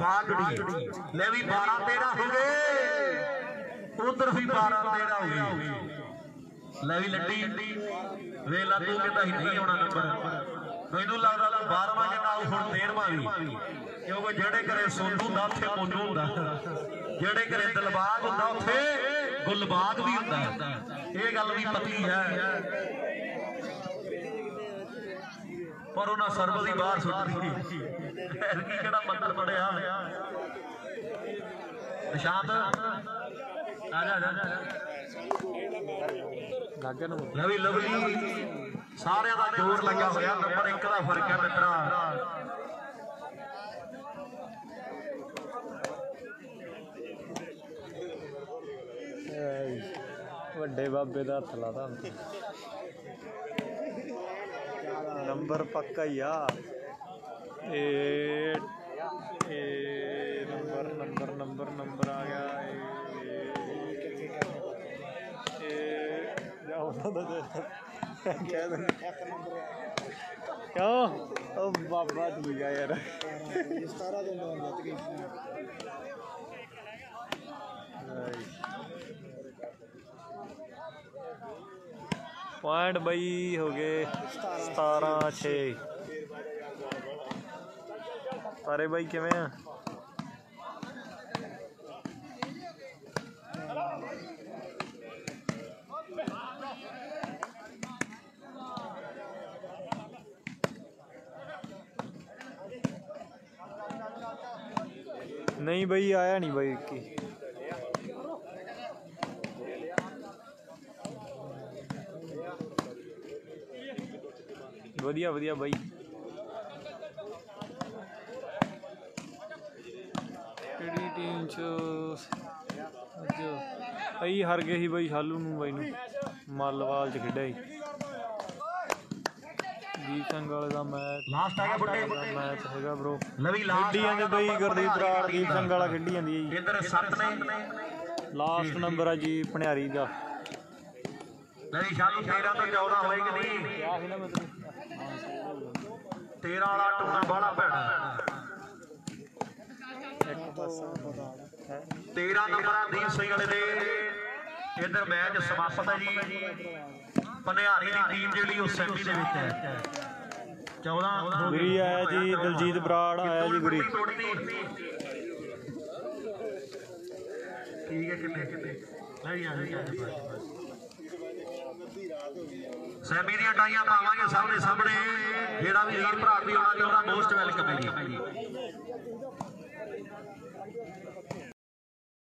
Speaker 1: ਬਾਗੜੀ। ਲੈ ਵੀ 12 13 ਹੋ ਗਏ। ਉਧਰ ਵੀ 12 13 ਹੋ ਗਏ। ਲੈ ਵੀ ਲੱਡੀ ਵੇਲਾ ਤੂੰ ਕਹਿੰਦਾ ਸੀ ਨਹੀਂ ਆਉਣਾ ਨੰਬਰ। ਮੈਨੂੰ ਲੱਗਦਾ ਲਾ 12ਵਾਂ ਕਹਿੰਦਾ ਆਉ ਹੁਣ 13ਵਾਂ ਵੀ। ਕਿਉਂਕਿ ਜਿਹੜੇ ਘਰੇ ਸੋਨੂ ਹੁੰਦਾ, ਉੱਥੇ ਮੋਨੂ ਹੁੰਦਾ। ਜਿਹੜੇ ਘਰੇ ਦਿਲਬਾਗ ਹੁੰਦਾ, ਉੱਥੇ ਗੁਲਬਾਗ ਵੀ ਹੁੰਦਾ। ਇਹ ਗੱਲ ਵੀ ਪਤੀ ਹੈ। ਪਰ ਉਹਨਾਂ ਸਰਬ ਦੀ ਬਾਹਰ ਸੁੱਟ ਦਿੱਤੀ। ਐਰ ਕੀ ਕਿਹੜਾ ਮੰਦਰ ਪੜਿਆ ਨਿਸ਼ਾਂਤ ਲਵੀ ਲਵਲੀ ਸਾਰਿਆਂ ਦਾ ਜੋਰ ਲੱਗਾ ਹੋਇਆ ਨੰਬਰ 1 ਦਾ ਫ਼ਰਕ ਹੈ ਮਿੱਤਰਾ।
Speaker 2: ਵੱਡੇ ਬਾਬੇ ਦਾ ਹੱਥ ਲਾਦਾ ਨੰਬਰ ਪੱਕਾ ਹੀ ਆ। ਇਹ ਇਹ ਨੰਬਰ ਨੰਬਰ ਨੰਬਰ ਨੰਬਰ।
Speaker 4: क्यों बाबा तू गया
Speaker 2: यार पॉइंट बई हो गए सतारा छे। तारे बई किमें ਨਹੀਂ ਬਈ ਆਇਆ ਨਹੀਂ ਬਈ ਕੀ ਵਧੀਆ ਵਧੀਆ ਬਾਈ। ਕਿਹੜੀ ਟੀਮ ਚ ਅੱਜ? ਅਸੀਂ ਹਾਰ ਗਏ ਸੀ ਬਾਈ ਸ਼ਾਲੂ ਨੂੰ ਬਾਈ ਨੂੰ। ਮੱਲਵਾਲ ਚ ਖੇਡਿਆ ਸੀ। ਦੀਪ ਸਿੰਘ ਵਾਲੇ ਦਾ ਮੈਚ
Speaker 1: ਲਾਸਟ ਆ ਗਿਆ ਬੁੱਢੇ।
Speaker 2: ਮੈਚ ਹੈਗਾ ਬ్రో
Speaker 1: ਲਵੀ ਲਾਸਟ
Speaker 2: ਖੇਡੀ ਜਾਂਦੇ ਬਾਈ ਗੁਰਦੀਪ ਰਾੜ ਦੀਪ ਸਿੰਘ ਵਾਲਾ ਖੇਡੀ ਜਾਂਦੀ ਹੈ ਜੀ।
Speaker 1: ਇਧਰ ਸੱਤ ਨੇ।
Speaker 2: ਲਾਸਟ ਨੰਬਰ ਆ ਜੀ ਭਣਿਆਰੀ ਦਾ।
Speaker 1: ਲਵੀ ਸ਼ਾਲੂ 13 ਤੋਂ 14 ਹੋਏ ਕਿ ਨਹੀਂ?
Speaker 2: ਕਿਆ ਸੀ ਨਾ ਮਤਲਬ
Speaker 1: 13 ਵਾਲਾ ਟੂਣਾ ਬਾਹਲਾ ਭੈੜਾ
Speaker 2: ਇੱਕ ਪਾਸਾ
Speaker 1: 13 ਨੰਬਰਾਂ ਦੀਪ ਸਿੰਘ ਵਾਲੇ ਦੇ। ਇਧਰ ਮੈਚ ਸਮਾਪਤ ਹੈ ਜੀ। ਪਨਿਆਰੀ ਦੀ ਟੀਮ ਜਿਹੜੀ ਉਹ ਸੈਮੀ ਦੇ ਵਿੱਚ ਹੈ। 14
Speaker 2: ਗੁਰੀ ਆਇਆ ਜੀ ਦਲਜੀਤ ਬਰਾੜ ਆਇਆ ਜੀ ਗੁਰੀ।
Speaker 1: ਠੀਕ ਹੈ ਕਿੰਨੇ? ਕਿੰਨੇ ਲੈ ਜੀ ਆ ਜੀ ਸੈਮੀ ਦੀਆਂ ਟਾਈਆਂ ਪਾਵਾਂਗੇ ਸਾਹਮਣੇ ਸਾਹਮਣੇ ਜਿਹੜਾ ਵੀ ਵੀਰ ਭਰਾ ਵੀ ਆਉਣਾ ਚਾਹੁੰਦਾ ਮੋਸਟ ਵੈਲਕਮ ਹੈ ਜੀ।